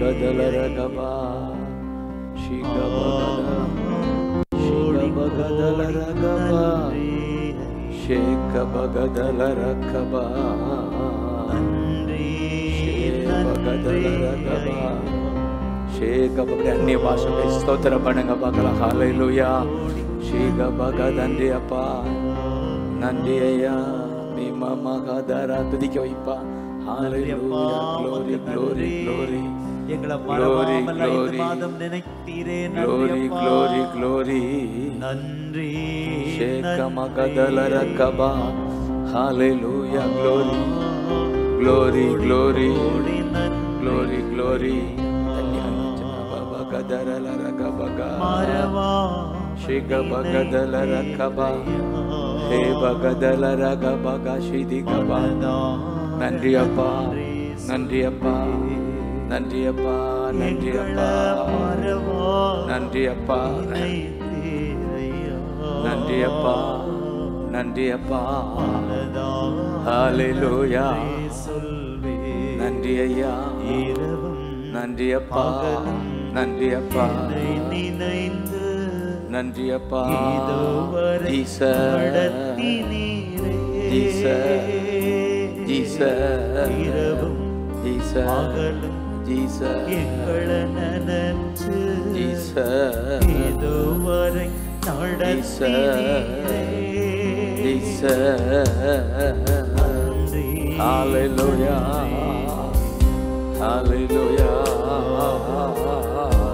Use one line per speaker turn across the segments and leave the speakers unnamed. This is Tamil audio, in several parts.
గదలరగబా శిగబగదలరగబా శేఖబగదలరగబా శేఖబగదలరగబా శేఖబడి అన్ని భాషపై స్తోత్ర పడంగా పగల హాలయ్యా శేఖబగ తండ్రి అప్పా నంది అయ్యా మీ మమ్మ కదరా తుదికి వైపా Hallelujah. Glory, glory, glory.
எங்களை மறவாமல் ஐந்து. மாதம் நினைத்தீரே
glory
நன்றி
glory glory.
நன்றி
ஷேகமகதலரகபா ஹalleluya glory. Glory glory. glory glory. பகதலரகபகா
மறவா.
ஷிகபகதலரகபா ஹே பகதலரகபகா ஷிதிகபா நன்றி அப்பா நன்றி அப்பா நன்றி அப்பா நன்றி அப்பா நன்றி அப்பா நன்றி அப்பா நன்றி அப்பா ஹalleluya. நன்றி ஐயா நன்றி அப்பா நன்றி அப்பா
நினைந்து
நன்றி அப்பா
ஈச
ஈச ஈச
இரவும்
ஜீசஸ்
எங்களை நினைச்சு.
ஜீசஸ்
நன்றி.
Hallelujah. Hallelujah.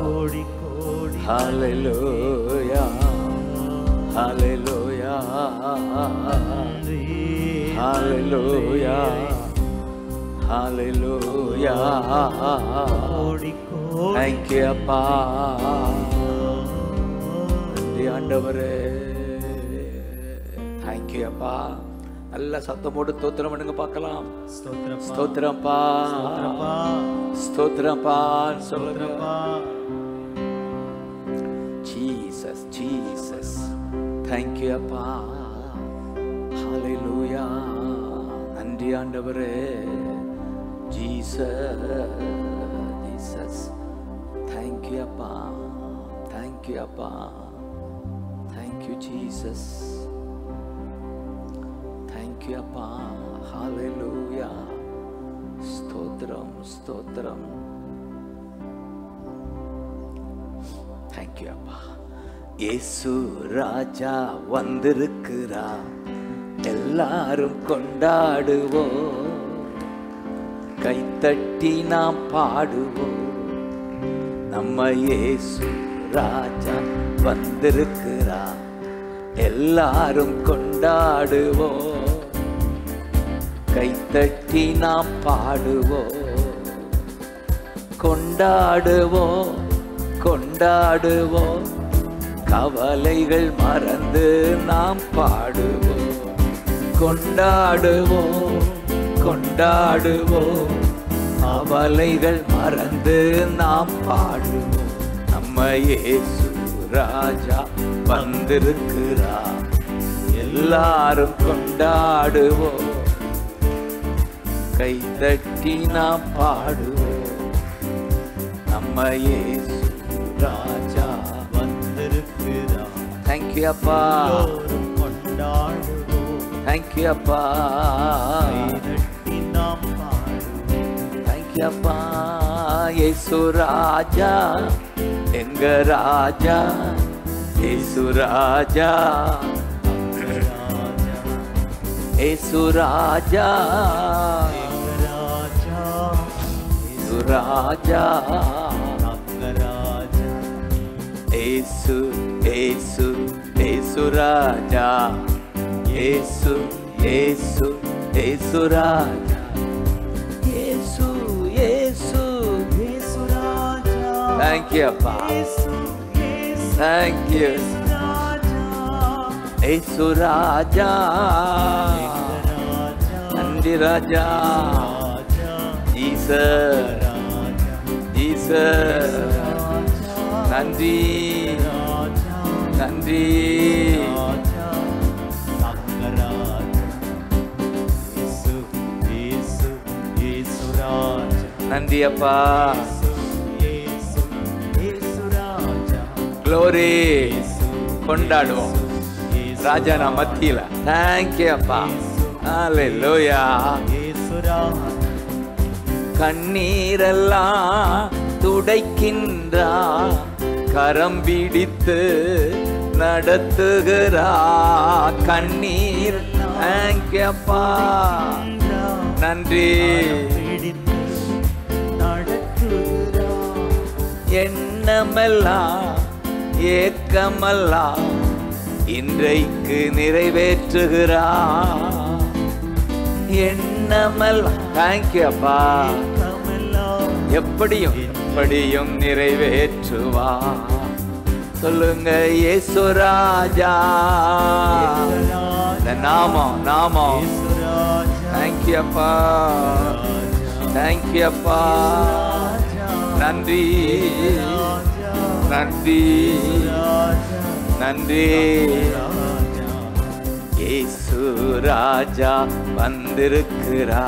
கோடி கோடி
Hallelujah. Hallelujah.
நன்றி.
Hallelujah. Hallelujah.
கோடி கோடி.
Thank you, அப்பா. நன்றி ஆண்டவரே. Thank you, அப்பா. நல்ல சத்தம் போட்டு தோத்திரம் பண்ணுங்க பார்க்கலாம்.
ஸ்தோத்திரப்பா.
ஸ்தோத்திரப்பா. சொல்லுங்க
ஸ்தோத்திரப்பா.
ஜீசஸ் ஜீசஸ் தேங்க்யூ அப்பா. ஹalleluya நன்றி ஆண்டவரே. ஜீசஸ் ஜீசஸ் தேங்க்யூ அப்பா தேங்க்யூ அப்பா thank you Jesus thank you அப்பா ஹalleluya ஸ்தோத்திரம் ஸ்தோத்திரம் தேங்க்யூ அப்பா இயேசு ராஜா வந்திருக்கிறா எல்லாரும் கொண்டாடுவோம். கைத்தட்டி நாம் பாடுவோம். நம்ம இயேசு ராஜா வந்திருக்கிறா எல்லாரும் கொண்டாடுவோம். கைத்தட்டி நாம் பாடுவோம். கொண்டாடுவோம் கொண்டாடுவோம். கவலைகள் மறந்து நாம் பாடுவோம். கொண்டாடுவோம். கொண்டாடுவோம். கவலைகள் மறந்து நாம் பாடுவோம். நம்ம இயேசு ராஜா வந்திருக்கிறார். எல்லாரும் கொண்டாடுவோம். கைத்தட்டி நாம் பாடுவோம். நம்ம இயேசு ராஜா
வந்திருக்கிறார்.
தேங்க்யூ அப்பா.
கொண்டாடுவோம்.
தேங்க்யூ அப்பா.
கைதட்டி பாடுவோம்.
தேங்க்யூ அப்பா இயேசு ராஜா எங்க ராஜா இயேசு ராஜா
ராஜா,
இயேசு ராஜா
எங்க ராஜா,
இயேசு ராஜா
நம்ம ராஜா.
இயேசு இயேசு இயேசு ராஜா ராஜா. தேங்க்யூ அப்பா
இயேசு, இயேசு
தேங்க்யூ
ராஜா.
இயேசு ராஜா
எங்க ராஜா,
நன்றி ராஜா
ராஜா,
ஜீசஸ் க்ளோரி கொண்டாடுவோம். ராஜா நான் மத்தியில தேங்க்யூ அப்பா. ஹalleluya கண்ணீரெல்லாம் துடைக்கின்றா. கரம் பிடித்து நடத்துகிறா. கண்ணீர். தேங்க்யூ அப்பா. நன்றி. எண்ணமெல்லாம் ஏக்கமெல்லாம் இன்றைக்கு நிறைவேற்றுகிறா எண்ணமெல்லாம் தேங்க்யூ அப்பா. எப்படியும் எப்படியும் நிறைவேற்றுவா சொல்லுங்க இந்த நாமம் நாமம். தேங்க்யூ அப்பா. தேங்க்யூ அப்பா. நன்றி. நன்றி. நன்றி. இயேசு ராஜா வந்திருக்கிறா.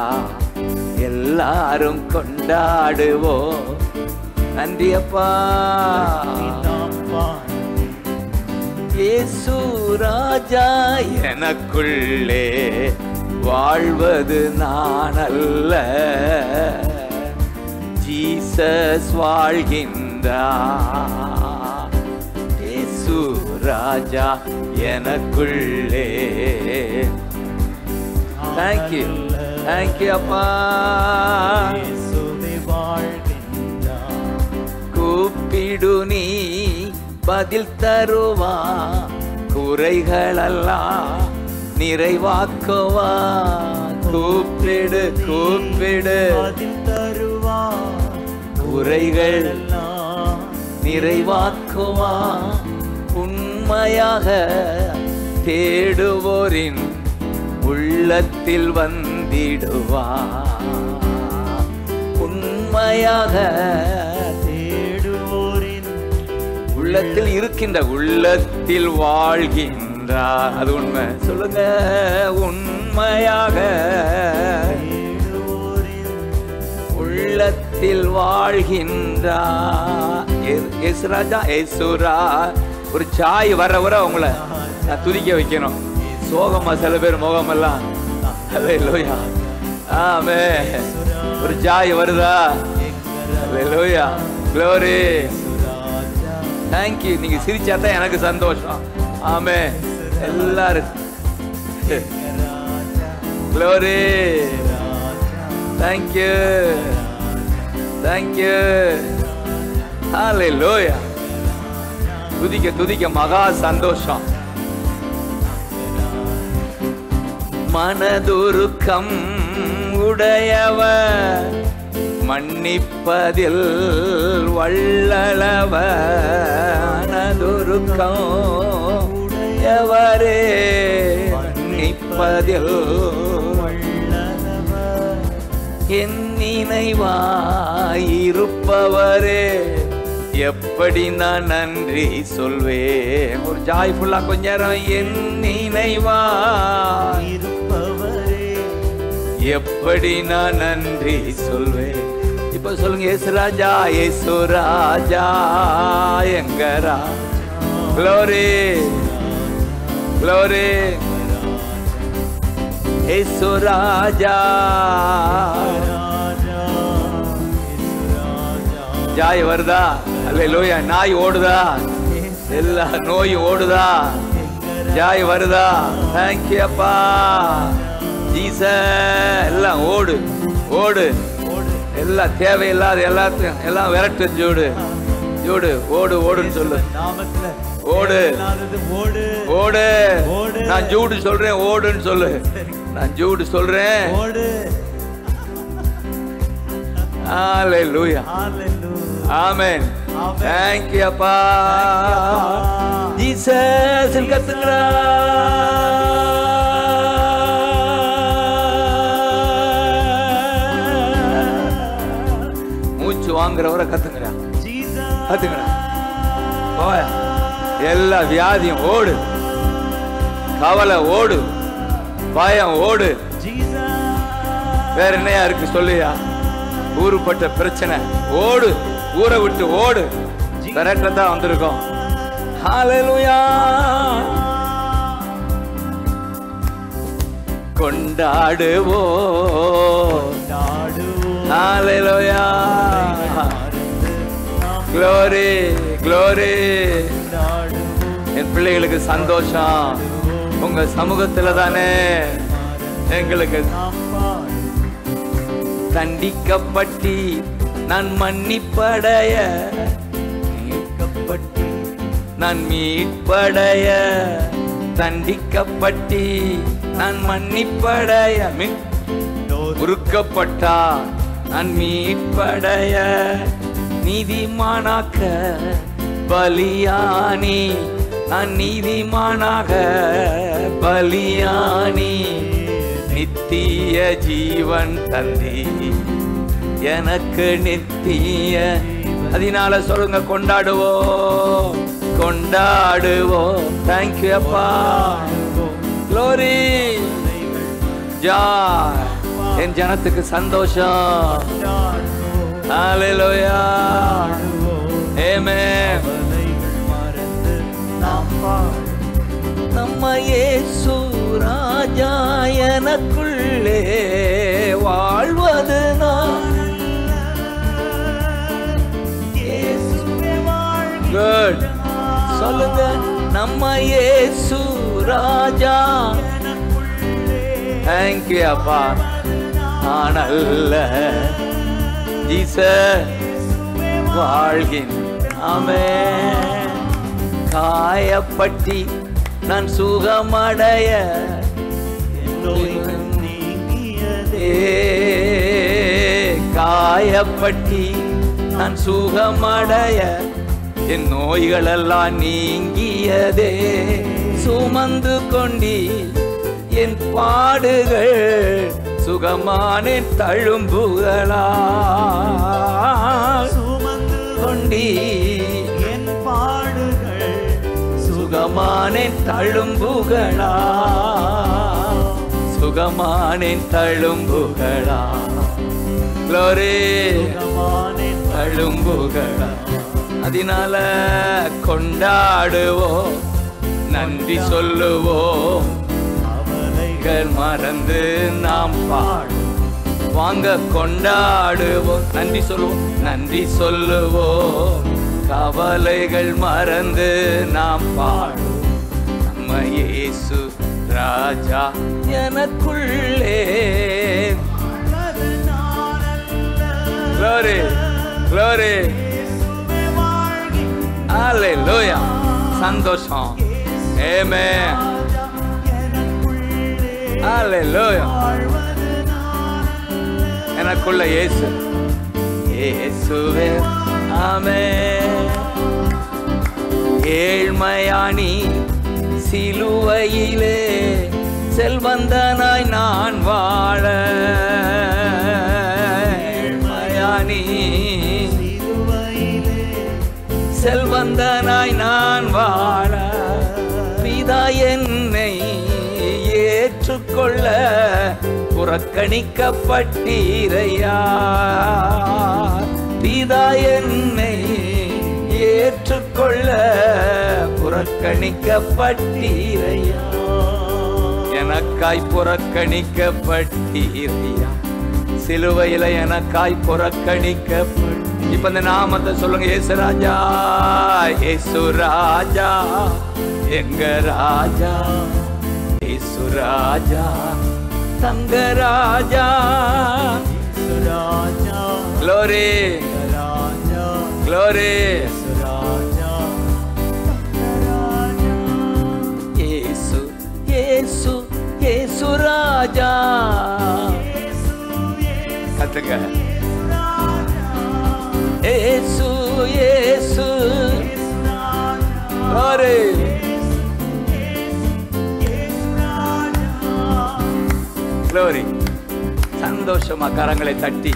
எல்லாரும் கொண்டாடுவோம் நன்றி அப்பா. இயேசு ராஜா எனக்குள்ளே வாழ்வது நான் அல்ல ஜீசஸ் வாழ்கின்றா இயேசு ராஜா எனக்குள்ளே. தேங்க்யூ தேங்க்யூ அப்பா. கூப்பிடு நீ பதில் தருவா. குறைகளெல்லாம் நிறைவாக்குவா. கூப்பிடு கூப்பிடு. குறைகள் நிறைவாக்குவா. உண்மையாக தேடுவோரின் உள்ளத்தில் வந்திடுவா. உண்மையாக தேடுவோரின் உள்ளத்தில் இருக்கின்ற உள்ளத்தில் வாழ்கின்றார் அது உண்மை. சொல்லுங்க. உண்மையாக உள்ளத்தில் வாழ்கின்றார் எஸ்ராஜா எசுரா ஒரு சாய் வர வர அவங்கள நான் துதிக்க வைக்கணும். சோகமா சில பேர் முகமெல்லாம். அல்லேலூயா ஆமே ஒரு சாய் வருதா? லோயா க்ளோரி தேங்க்யூ நீங்க சிரிச்சா தான் எனக்கு சந்தோஷம். ஆமே எல்லாரும். க்ளோரி தேங்க்யூ தேங்க்யூ ஹalleluya துதிக்க துதிக்க மகா சந்தோஷம். மனதுருக்கம் உடையவர் மன்னிப்பதில் வள்ளளவ மனதுருக்கம் உடையவரே மன்னிப்பதில் என் நினைவாயிருப்பவரே எப்படி நான் நன்றி சொல்வேன்? ஒரு ஜாய்ஃபுல்லா கொஞ்ச நேரம் என் நினைவா? எப்படி நான் நன்றி சொல்வேன்? இப்ப சொல்லுங்க ஏசு ராஜா ஏசு ராஜா எங்கரா க்ளோரி க்ளோரி ஏசு ராஜா. ஜாய் வருதா? அல்லேலூயா நாய் ஓடுதா? எல்லா நோயும் ஓடுதா? ஜாய் வருதா? தேங்க்யூ அப்பா. ஜீச எல்லாம் ஓடு ஓடு. எல்லாம் தேவையில்லாத எல்லாத்தையும் எல்லாம் விரட்டு ஜோடு. ஜோடு ஓடு ஓடுன்னு சொல்லு. ஓடு.
ஓடு.
நான் ஜூடு சொல்றேன் ஓடுன்னு சொல்லு. நான் ஜூடு சொல்றேன்.
ஓடு.
ஹalleluya
ஹalleluya
ஆமென். தேங்க் யூ அப்பா. ஜீசஸ் கத்துங்கடா மூச்சு வாங்குறவரை கத்துங்கடா. கத்துங்கடா. போய. எல்லா வியாதியும் ஓடு. கவலை ஓடு. பயம் ஓடு.
Jesus
வேற என்னையா இருக்கு சொல்லுயா? ஊருப்பட்ட பிரச்சனை. ஓடு. ஊரை விட்டு ஓடு. கரெக்டா தான் வந்திருக்கோம். ஹalleluya. கொண்டாடுவோ. ஹalleluya. Glory glory. என் பிள்ளைகளுக்கு சந்தோஷம். உங்க சமூகத்துல தானே எங்களுக்கு தண்டிக்கப்பட்டி நான் மன்னிப்படைய மீட்கப்பட்டு. நான் மீட்படைய தண்டிக்கப்பட்டி. நான் மன்னிப்படைய உருக்கப்பட்டா நான் மீட்படைய. நீதிமானாக்க பலியானி. நான் நீதிமானாக பலியானி. நித்திய ஜீவன் தந்தி எனக்கு நித்திய. அதனால சொல்லுங்க கொண்டாடுவோம் கொண்டாடுவோம் தேங்க்யூ அப்பா. க்ளோரி ஜா என் ஜனத்துக்கு சந்தோஷம். ஹalleluya ஆமென் நம்ம இயேசு ராஜா எனக்குள்ளே வாழ்வ குட் சொல்லுங்க நம்ம இயேசு ராஜா. தேங்க்யூ அப்பா. நான் அல்ல. ஜீச வாழ்கின். ஆமே காயப்பட்டி நான் சுகமடைய. காயப்பட்டி நான் சுகமடைய. என் நோய்களெல்லாம் நீங்கியதே சுமந்து கொண்டி என் பாடுகள் சுகமான தழும்புகளா கொண்டி சுகமான தழும்புகளா சுகமான தழும்புகளா க்ளோரி தழும்புகளா அதனால கொண்டாடுவோம் நன்றி சொல்லுவோம் அவளைகள் மறந்து நாம் பாடும். வாங்க கொண்டாடுவோம் நன்றி சொல்லுவோம் நன்றி சொல்லுவோம் கவலைகள் மறந்து நாம் பாடும். நம்ம இயேசு ராஜா எனக்குள்ளே. Glory, glory. Hallelujah. சந்தோஷம் Amen. Hallelujah. எனக்குள்ள இயேசு இயேசுவே ஆமென் ஏழ்மையானி சிலுவையிலே செல்வந்தனாய் நான் வாழ ஏழ்மையானி செல்வந்தனாய் நான் வாழ பிதா என்னை ஏற்றுக்கொள்ள புறக்கணிக்கப்பட்டீரையா? பிதா என்னை ஏற்றுக்கொள்ள புறக்கணிக்கப்பட்டீரையா? எனக்காய் புறக்கணிக்கப்பட்டீரையா? சிலுவையில எனக்காய் புறக்கணிக்கப்பட்ட இப்ப இந்த நாமத்தை சொல்லுங்க ஏசு ராஜா ஏசு ராஜா எங்க ராஜா ஏசு ராஜா தங்க ராஜா க்ளோரி க்ளோரி ஏசு ஏசு ஏசு ராஜா. கத்துங்க. ஏசு ஏசு. க்ளோரி க்ளோரி சந்தோஷமா கரங்களை தட்டி.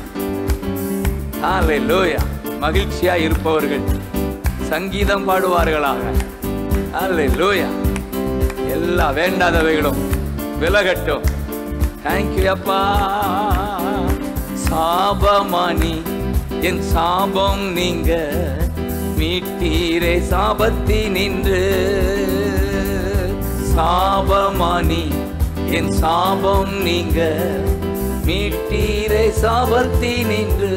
லோயா மகிழ்ச்சியா இருப்பவர்கள் சங்கீதம் பாடுவார்களாக. லோயா எல்லா வேண்டாதவைகளும் விலகட்டும். தேங்க்யூ அப்பா. சாபமானி என் சாபம் நீங்க மீட்டீரே சாபத்தி நின்று. சாபமானி என் சாபம் நீங்க மீட்டீரே சாபத்தி நின்று.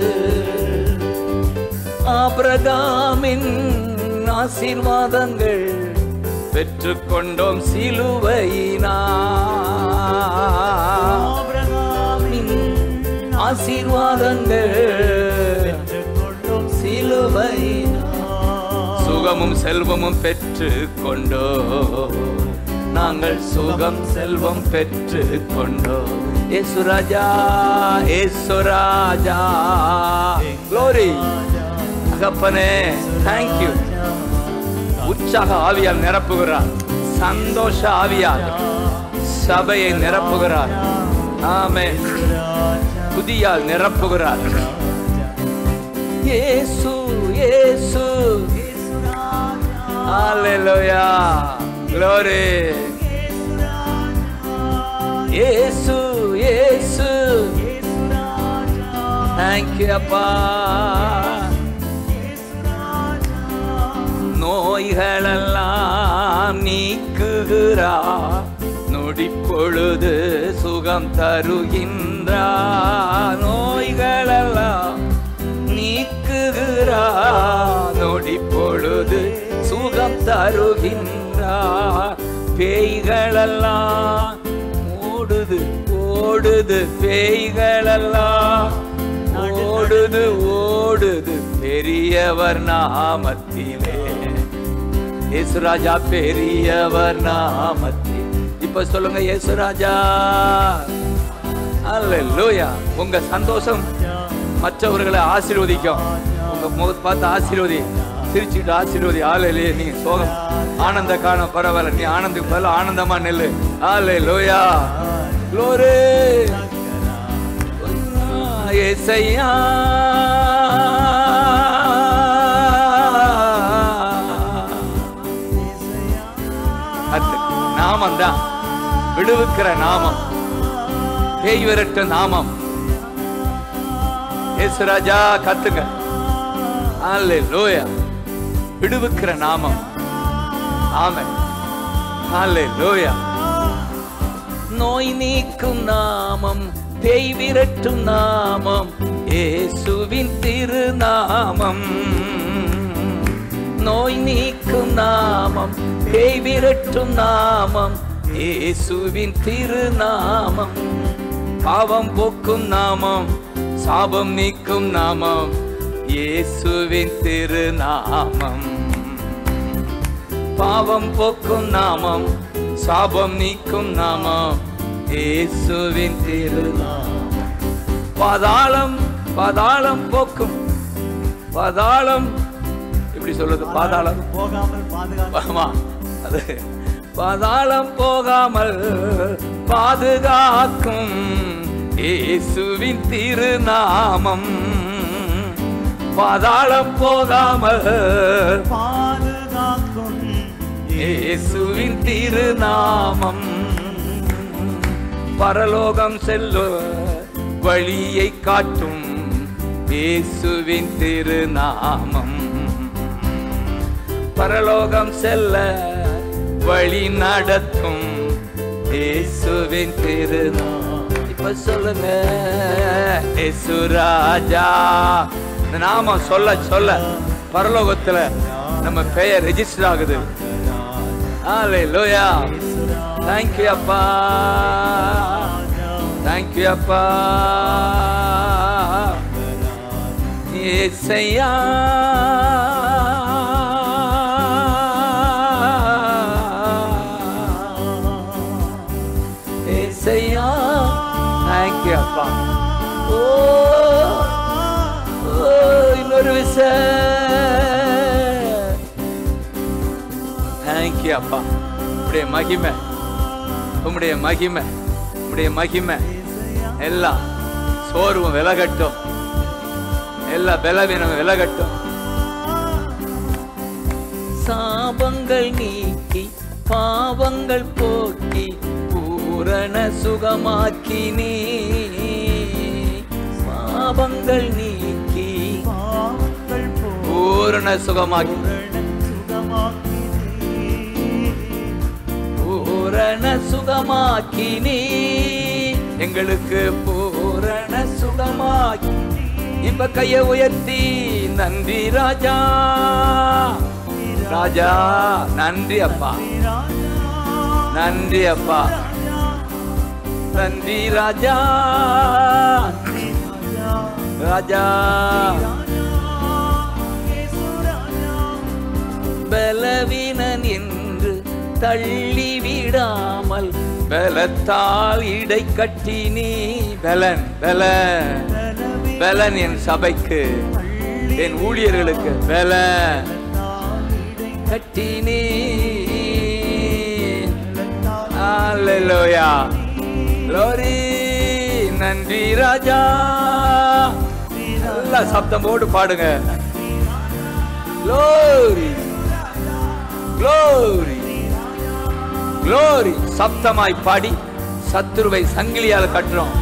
ஆபிரகாமின் ஆசீர்வாதங்கள் பெற்றுக்கொண்டோம் சிலுவையினா
ஆபிரகாமின்
ஆசீர்வாதங்கள் சுகமும் செல்வமும் பெற்று கொண்டோ நாங்கள் சுகம் செல்வம் பெற்று கொண்டோ ஏசுராஜா ஏசுராஜா க்ளோரி அகப்பனே தேங்க்யூ உற்சாக ஆவியால் நிரப்புகிறார். சந்தோஷ ஆவியால் சபையை நிரப்புகிறார். ஆமே புதியால் நிரப்புகிறார். இயேசு இயேசு ஹalleluya glory. இயேசு இயேசு thank you அப்பா நோய்களெல்லாம் நீக்குகிறா. நொடிப்பொழுது சுகம் தருகின்றா. நோய்களெல்லாம் நீக்குகிறா நொடி பொழுது சுகம் தருகின்றா. பேய்களெல்லாம் ஓடுது ஓடுது பேய்களெல்லாம் ஓடுது ஓடுது. பெரியவர் நாமத்திலே. இயேசுராஜா பெரியவர் நாமத்தில். இப்ப சொல்லுங்க இயேசுராஜா. அல்லேலூயா உங்க சந்தோஷம் மற்றவர்களை ஆசீர்வதிக்கும். உங்க முகத்தை பார்த்து ஆசீர்வதி சிரிச்சுட்டு ஆசீர்வதி ஆலையிலே நீ சோகம். ஆனந்த காண பரவாயில்ல நீ ஆனந்துக்கு பதில் ஆனந்தமா நெல்லு. ஆலே லோயா லோரே ஏசையா நாமம் தான் விடுவிக்கிற நாமம். பேய் விரட்ட நாமம் ஏசுராஜா கத்துங்க. அல்லே விடுவிக்கிற நாமம். ஆமென். அல்லே நோய் நீக்கும் நாமம் பேய் விரட்டும் நாமம் இயேசுவின் திருநாமம். நோய் நீக்கும் நாமம் பேய் விரட்டும் நாமம் இயேசுவின் திருநாமம். பாவம் போக்கும் நாமம் சாபம் நீக்கும் நாமம். இயேசுவின் திருநாமம். பாவம் போக்கும் நாமம் சாபம் நீக்கும் நாமம் இயேசுவின் திருநாமம். பாதாளம் பாதாளம் போக்கும். பாதாளம் எப்படி சொல்றது? பாதாளம்.
போகாமல் பாதுகாப்பு
ஆமா அது. பாதாளம் போகாமல் பாதுகாக்கும் இயேசுவின் திருநாமம். பாதாளம் போகாமல்
பாதுகாக்கும்
இயேசுவின் திருநாமம். பரலோகம் செல்ல வழியை காட்டும் இயேசுவின் திருநாமம். பரலோகம் செல்ல வழி நடத்தும் இயேசுவின் திருநாமம். இப்ப சொல்லுங்க இயேசு ராஜா இந்த சொல்ல சொல்ல பரலோகத்துல நம்ம பெயர் ரெஜிஸ்டர் ஆகுது. லோயா thank you அப்பா. தேங்க்யூ அப்பா. ஏசையா. தேங்க்யூ அப்பா. உடைய மகிமை உம்முடைய மகிமை உம்முடைய மகிமை. எல்லாம் சோர்வும் விலகட்டும். எல்லா பலவீனம் விலகட்டும். சாபங்கள் நீக்கி பாவங்கள் போக்கி பூரண சுகமாக்கி நீ. பாவங்கள் நீக்கி
பாவங்கள்
பூரண சுகமாக்கி. பூரண சுகமாக்கி நீ. எங்களுக்கு பூரண சுகமாக்கி இப்ப கைய உயர்த்தி நன்றி ராஜா. ராஜா நன்றி அப்பா. நன்றி அப்பா. நன்றி ராஜா. ராஜா. பலவீனன் என்று தள்ளி விடாமல் பலத்தால் இடை கட்டி நீ பலன் பலன். பலன் என் சபைக்கு என் ஊழியர்களுக்கு பலன். கட்டி நீ. Hallelujah. லோரி நன்றி ராஜா. நல்ல சப்தம் போட்டு பாடுங்க. Glory glory Glory. சப்தமாய் பாடி சத்துருவை சங்கிலியால் கட்டுறோம்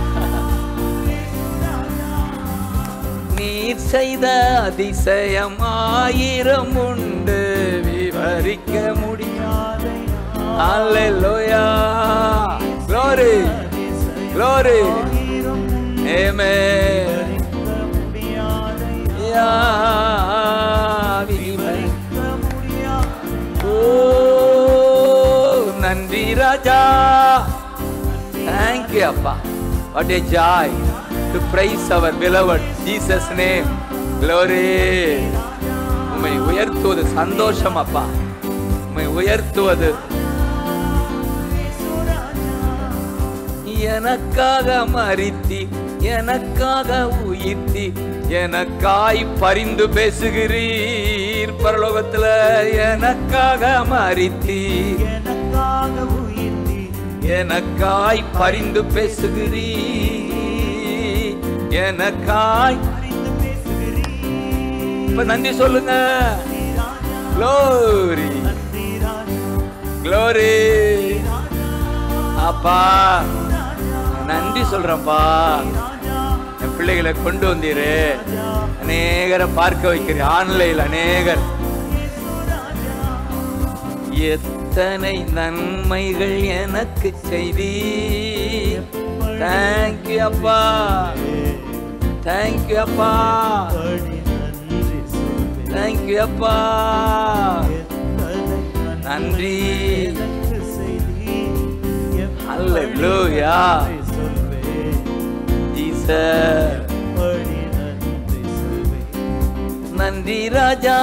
நீர் செய்த அதிசயம் ஆயிரம் உண்டு விவரிக்க முடியாத Hallelujah. Glory. Glory Amen. யா, விவரிக்க ஓ நன்றி ராஜா. தேங்க் யூ அப்பா. What a joy to praise our beloved Jesus name glory உம்மை உயர்த்துவது சந்தோஷம் அப்பா. உம்மை உயர்த்துவது. எனக்காக மறித்தி எனக்காக உயிர்த்தி எனக்காய் பரிந்து பேசுகிறீர் பரலோகத்துல எனக்காக மறித்தி
எனக்காக உயிர்த்தி
எனக்காய் பரிந்து பேசுகிறீ எனக்காய்
அறிந்து பேசுகிறீ
இப்ப நன்றி சொல்லுங்க. க்ளோரி க்ளோரி அப்பா நன்றி சொல்றப்பா என் பிள்ளைகளை கொண்டு வந்தீரு. அநேகரை பார்க்க வைக்கிறீர் ஆன்லைன்ல அநேகர். எத்தனை நன்மைகள் எனக்கு செய்தி தேங்க்யூ அப்பா. தேங்க்யூ அப்பா. தேங்க்யூ அப்பா.
எத்தனை
நன்றி.
எனக்கு ஜீசர் நன்றி
ராஜா.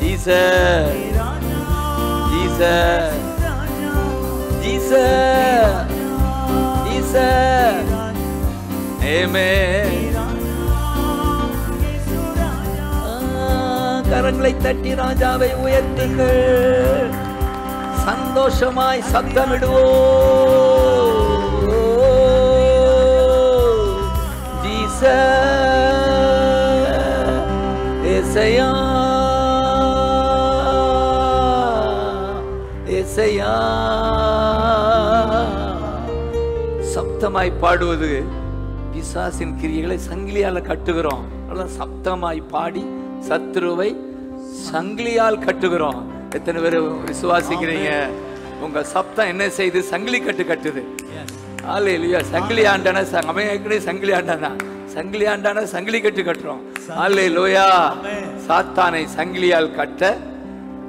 ஜீச.
ஜீச.
ஜீச. ஜீச. ஏமே. கரங்களை தட்டி ராஜாவை உயர்த்துங்கள். சந்தோஷமாய் சத்தமிடுவோ ஜீச. ஏசையா ஏசையா சப்தமாய் பாடுவது பிசாசின் கிரியைகளை சங்கிலியால கட்டுகிறோம். அதான் சப்தமாய் பாடி சத்ருவை சங்கிலியால் கட்டுகிறோம். எத்தனை பேர் விசுவாசிக்கிறீங்க? உங்க சப்தம் என்ன செய்து? சங்கிலி கட்டு கட்டுது. ஆலையிலையா சங்கிலி ஆண்டான சங்கிலி ஆண்டானா. சங்கிலி ஆண்டான சங்கிலி கட்டு கட்டுறோம். ஆலை லோயா சாத்தானை சங்கிலியால் கட்ட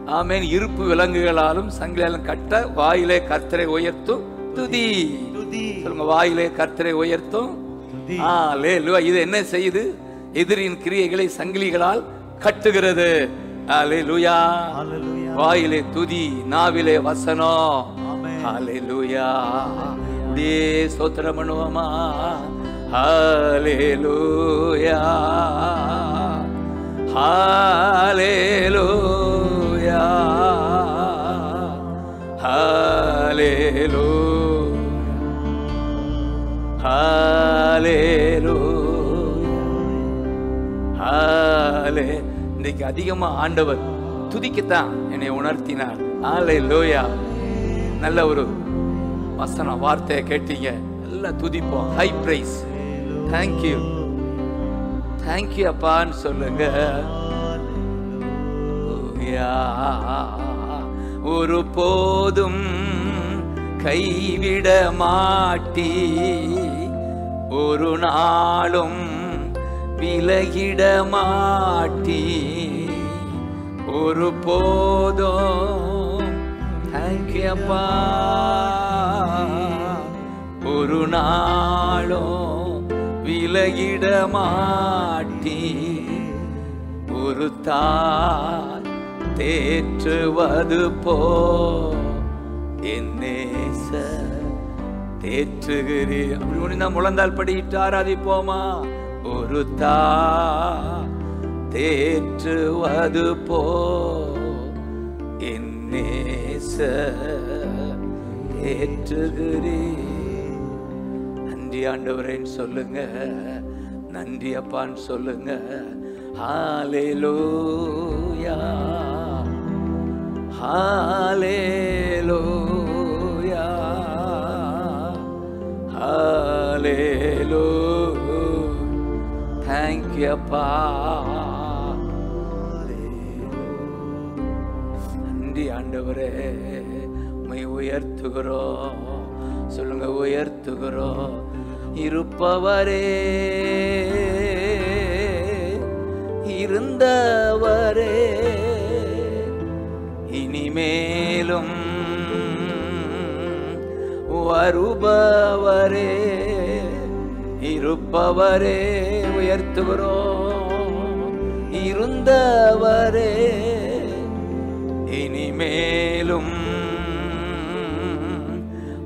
ஆமேன் இருப்பு விலங்குகளாலும் சங்கிலியாலும் கட்ட வாயிலே கர்த்தரை உயர்த்தும் துதி.
துதி.
சொல்லுங்க வாயிலே கர்த்தரை உயர்த்தும்
துதி.
ஆலேலுயா இது என்ன செய்யுது? எதிரின் கிரியைகளை சங்கிலிகளால் கட்டுகிறது. ஆலேலுயா
ஹalleluya
வாயிலே துதி நாவிலே வசனம்.
ஆமென்.
ஹalleluya அப்படியே ஸ்தோத்திரம் பண்ணுவோமா? ஹalleluya ஹalleluya ஹalleluya ஹalleluya ஹாலே இன்னைக்கு அதிகமா ஆண்டவர் துதிக்கத்தான் என்னை உணர்த்தினார். ஆலை லோயா நல்ல ஒரு வசன வார்த்தையை கேட்டீங்க. நல்லா துதிப்போம். ஹை பிரைஸ் தேங்க்யூ தேங்க்யூ அப்பான்னு சொல்லுங்க. ஒரு போதும் கைவிட மாட்டி ஒரு நாளும் விலகிட மாட்டி ஒரு போதும். தேங்க்யூ அப்பா. ஒரு நாளும் விலகிட மாட்டி ஒரு தாய் தேற்றுவது போ. என் தேற்றுகிறே அப்படி ஒண்ணு முழந்தால் படியிட்டு ஆராதிப்போமா? ஒரு தா தேற்றுவது போ. என்னேச தேற்றுகிறே நன்றி ஆண்டவரேன்னு சொல்லுங்க. நன்றி அப்பான்னு சொல்லுங்க. ஹாலேலோயா ஹalleluya. ஹalleluya. தேங்க்யூ அப்பா. நன்றி ஆண்டவரே. உம்மை உயர்த்துகிறோம். சொல்லுங்க உயர்த்துகிறோம். இருப்பவரே இருந்தவரே. இனிமேலும் வருபவரே இருப்பவரே. உயர்த்துகிறோம் இருந்தவரே. இனிமேலும்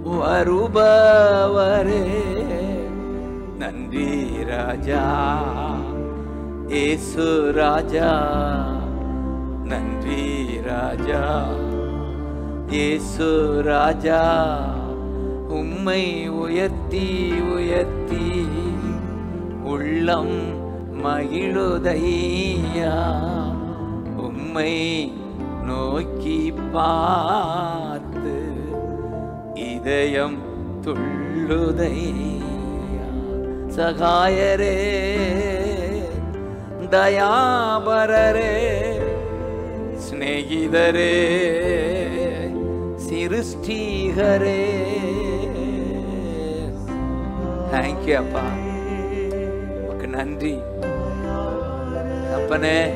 வருபவரே. நன்றி ராஜா. ஏசு ராஜா. நன்றி ராஜா. ஏசு ராஜா. உம்மை உயர்த்தி உயர்த்தி. உள்ளம் மகிழுதையா. உம்மை நோக்கி பார்த்து இதயம் துள்ளுதையா. சகாயரே தயாபரரே ஸ்நேகிதரே சிருஷ்டிகரே. தேங்க்யூ அப்பா. உமக்கு நன்றி. அப்பனே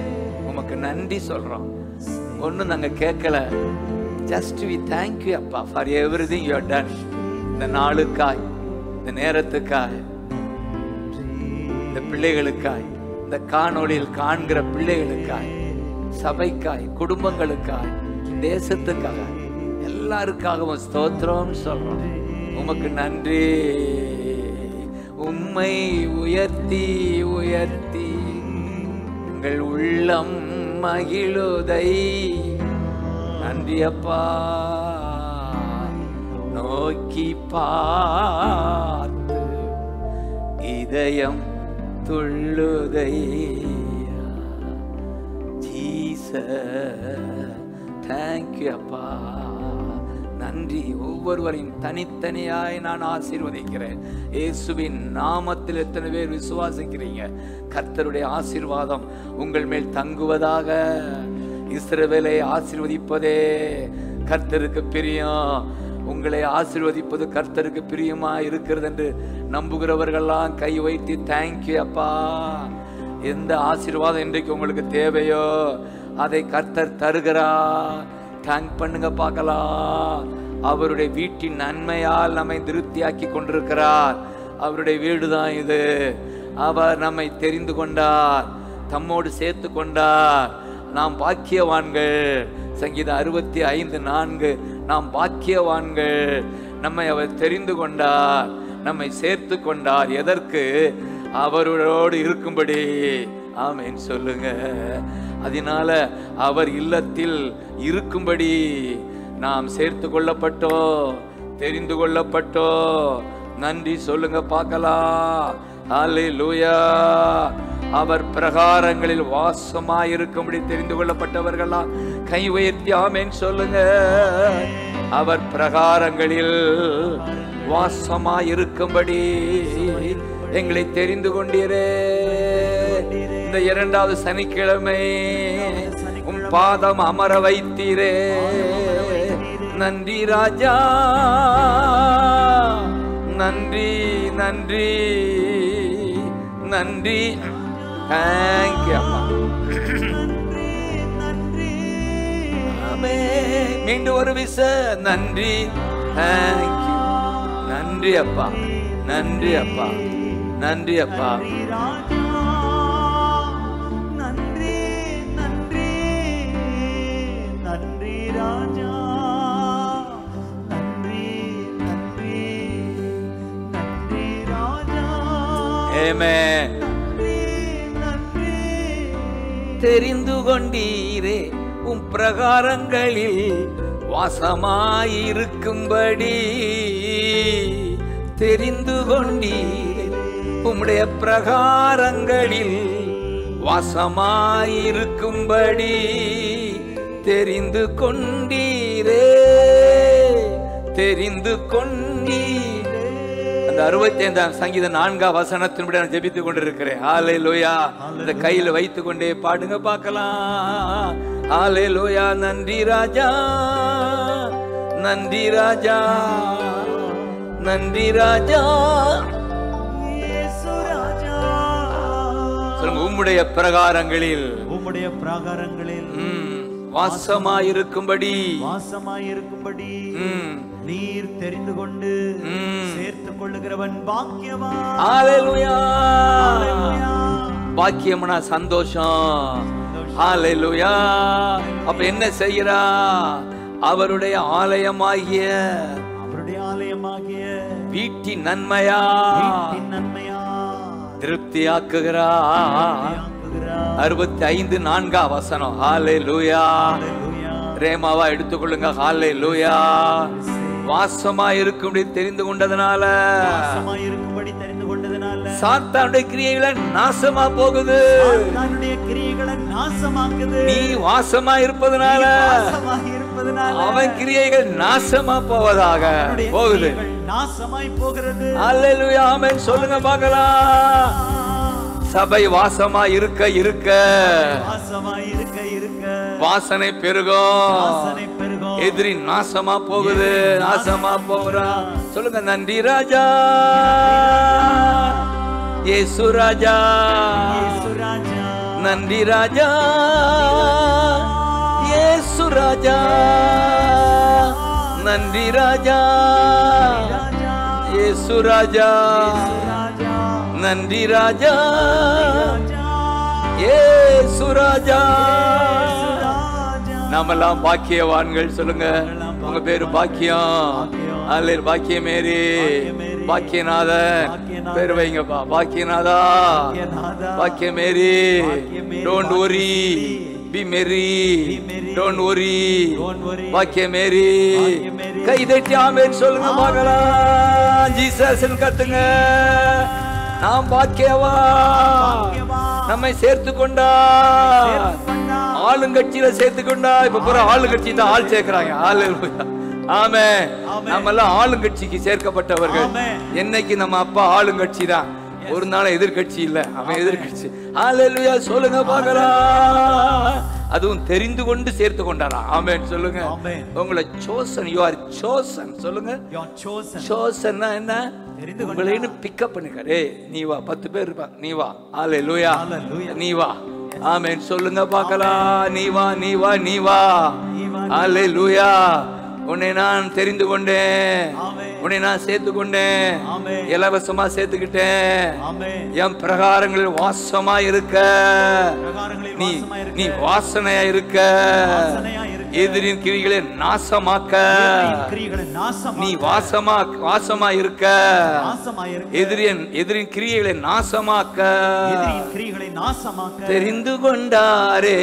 உமக்கு நன்றி சொல்றோம். ஒன்றும் நாங்கள் கேட்கல ஜஸ்ட் வி தேங்க்யூ அப்பா for everything you done இந்த நாளுக்காய் இந்த நேரத்துக்காய். இந்த பிள்ளைகளுக்காய் இந்த காணொளியில் காண்கிற பிள்ளைகளுக்காய் சபைக்காய் குடும்பங்களுக்காய் தேசத்துக்காக எல்லாருக்காகவும் ஸ்தோத்திரம் சொல்றோம். உமக்கு நன்றி. உம்மை உயர்த்தி உயர்த்தி எங்கள் உள்ளம் மகிழுதை. நன்றி அப்பா. நோக்கி பார்த்து இதயம் துள்ளுதையா ஜீச தேங்க்யூ அப்பா. நன்றி. ஒவ்வொருவரையும் தனித்தனியாய் நான் ஆசீர்வதிக்கிறேன். இயேசுவின் நாமத்தில் எத்தனை பேர் விசுவாசிக்கிறீங்க? கர்த்தருடைய ஆசீர்வாதம் உங்கள் மேல் தங்குவதாக. இஸ்ரவேலை ஆசீர்வதிப்பதே கர்த்தருக்கு பிரியம். உங்களை ஆசிர்வதிப்பது கர்த்தருக்கு பிரியமா இருக்கிறது என்று நம்புகிறவர்கள்லாம் கை வைத்து தேங்க்யூ அப்பா. எந்த ஆசீர்வாதம் இன்றைக்கு உங்களுக்கு தேவையோ அதை கர்த்தர் தருகிறா. தேங்க் பண்ணுங்க பார்க்கலாம் அவருடைய வீட்டின் நன்மையால் நம்மை திருப்தியாக்கி கொண்டிருக்கிறார். அவருடைய வீடு தான் இது. அவர் நம்மை தெரிந்து கொண்டார். தம்மோடு சேர்த்து கொண்டார். நாம் பாக்கியவான்கள். சங்கீதம் அறுபத்தி ஐந்து நான்கு. நாம் பாக்கியவான்கள். நம்மை அவர் தெரிந்து கொண்டார். நம்மை சேர்த்து கொண்டார். எதற்கு? அவரோடு இருக்கும்படி. ஆமேன். சொல்லுங்க. அதனால அவர் இல்லத்தில் இருக்கும்படி நாம் சேர்த்து கொள்ளப்பட்டோ தெரிந்து கொள்ளப்பட்டோ நன்றி சொல்லுங்க பார்க்கலாம். ஹalleluya. அவர் பிரகாரங்களில் வாசமா இருக்கும்படி தெரிந்து கொள்ளப்பட்டவர்களா? கை உயர்த்தி சொல்லுங்க. அவர் பிரகாரங்களில் வாசமா இருக்கும்படி எங்களை தெரிந்து கொண்டீரே. இந்த இரண்டாவது சனிக்கிழமை உம் பாதம் அமர வைத்தீரே. நன்றி ராஜா. நன்றி நன்றி நன்றி. தேங்க்யூ அப்பா மீண்டும் ஒரு விச. நன்றி. தேங்க்யூ நன்றி அப்பா நன்றி அப்பா நன்றி அப்பா
நன்றி நன்றி நன்றி ராஜா நன்றி
தெரிந்து கொண்டீரே. உம் பிரகாரங்களில் வாசமாயிருக்கும்படி தெரிந்து கொண்டீரே. உம்முடைய பிரகாரங்களில் வாசமாயிருக்கும்படி தெரிந்து கொண்டீரே. தெரிந்து கொண்டீரே. அந்த அறுபத்தி ஐந்தாம் சங்கீத நான்காம் வசனத்தின்படி நான் ஜெபித்துக் கொண்டிருக்கிறேன். ஆலே லோயா இந்த கையில வைத்துக் கொண்டே பாடுங்க பார்க்கலாம். ஆலே லோயா நன்றி ராஜா. நன்றி ராஜா. நன்றி ராஜா. சொல்லுங்க உம்முடைய பிரகாரங்களில்.
உம்முடைய பிராகாரங்களில்.
வாசமாயிருக்கும்படி.
வாசமாயிருக்கும்படி. நீர் தெரிந்து கொண்டு. சேர்த்துக் கொள்ளுகிறவன் பாக்கியவா
பாக்கியம்னா சந்தோஷம். ஹalleluya. அப்ப என்ன செய்யறா அவருடைய ஆலயமாகிய
அவருடைய ஆலயமாகிய
வீட்டின் நன்மையா?
நன்மையா?
திருப்தியாக்குகிறா. அறுபத்தி ஐந்து நான்காம் வசனம். ஹalleluya
அல்லேலூயா.
ரேமாவா எடுத்துக்கொள்ளுங்க. ஹalleluya வாசமா இருக்கும்படி தெரிந்து கொண்டதுனால.
வாசமாயிருக்கும்படி தெரிந்து கொண்டதுனால.
சாத்தானுடைய கிரியைகளை நாசமா போகுது.
கிரியைகளை நாசமாக்குது.
நீ வாசமா இருப்பதனால அவன் கிரியைகள் நாசமா போவதாக போகுது.
நாசமாய் போகிறது.
சொல்லுங்க பார்க்கலாம். சபை வாசமா இருக்க இருக்க. வாசனை பெருகும் எதிரி நாசமா போகுது நாசமா போகிறா சொல்லுங்க நன்றி ராஜா. இயேசு ராஜா. நன்றி ராஜா. இயேசு ராஜா. நன்றி ராஜா.
ராஜா.
ராஜா. நன்றி ராஜா. ஏ
சுராஜா.
நாமெல்லாம் பாக்கியவான்கள் சொல்லுங்க. உங்க பேரு பாக்கியம். அல்ல பாக்கியமேரி. பாக்கியநாதன். பேர் வைங்கப்பா. பாக்கியநாதா. Bakkiyamary. Don't worry be merry
Merry.
Don't worry
Don't worry.
Bakkiyamary.
Bakkiyamary.
கை சொல்லுங்க பார்க்கலாம். ஜீசஸ் கத்துங்க. நாம் பாக்கியவா. நம்மை சேர்த்து கொண்டா. ஆளுங்கட்சியில சேர்த்து கொண்டா இப்ப பூரா ஆளுங்கட்சி தான் ஆள் சேர்க்கிறாங்க. ஆளு ஆமே. நம்ம எல்லாம் ஆளுங்கட்சிக்கு சேர்க்கப்பட்டவர்கள். என்னைக்கு நம்ம அப்பா ஆளுங்கட்சி தான்? ஒரு நாள் எதிர்க்கட்சி இல்ல. அவன் எதிர்க்கட்சி ஹalleluya. சொல்லுங்க பார்க்கலாம் அதுவும் தெரிந்து கொண்டு சேர்த்து கொண்டாரா? ஆமென். சொல்லுங்க. உங்களை chosen you are chosen. சொல்லுங்க.
You are chosen.
chosenனா என்ன?
தெரிந்து
உங்களை பிக்கப் பண்ணிக்க டேய் நீ வா பத்து பேர் இருப்பாங்க நீ வா. ஹalleluya
Hallelujah.
நீ வா. ஆமென் சொல்லுங்க பார்க்கலாம். நீ வா நீ வா நீ வா.
நீ
ஹalleluya உன்னை நான் தெரிந்து கொண்டேன். உன்னை நான் சேர்த்து கொண்டேன். இலவசமா சேர்த்துக்கிட்டேன். என் பிரகாரங்களில் வாசமா இருக்க நீ. நீ வாசனையா இருக்க. எதிரின் கிரிகளை நாசமாக்க. நீ வாசமா வாசமா இருக்க. எதிரின் எதிரின் கிரியைகளை நாசமாக்க
எதிரியின் கிரியைகளை நாசமாக்க.
தெரிந்து கொண்டாரே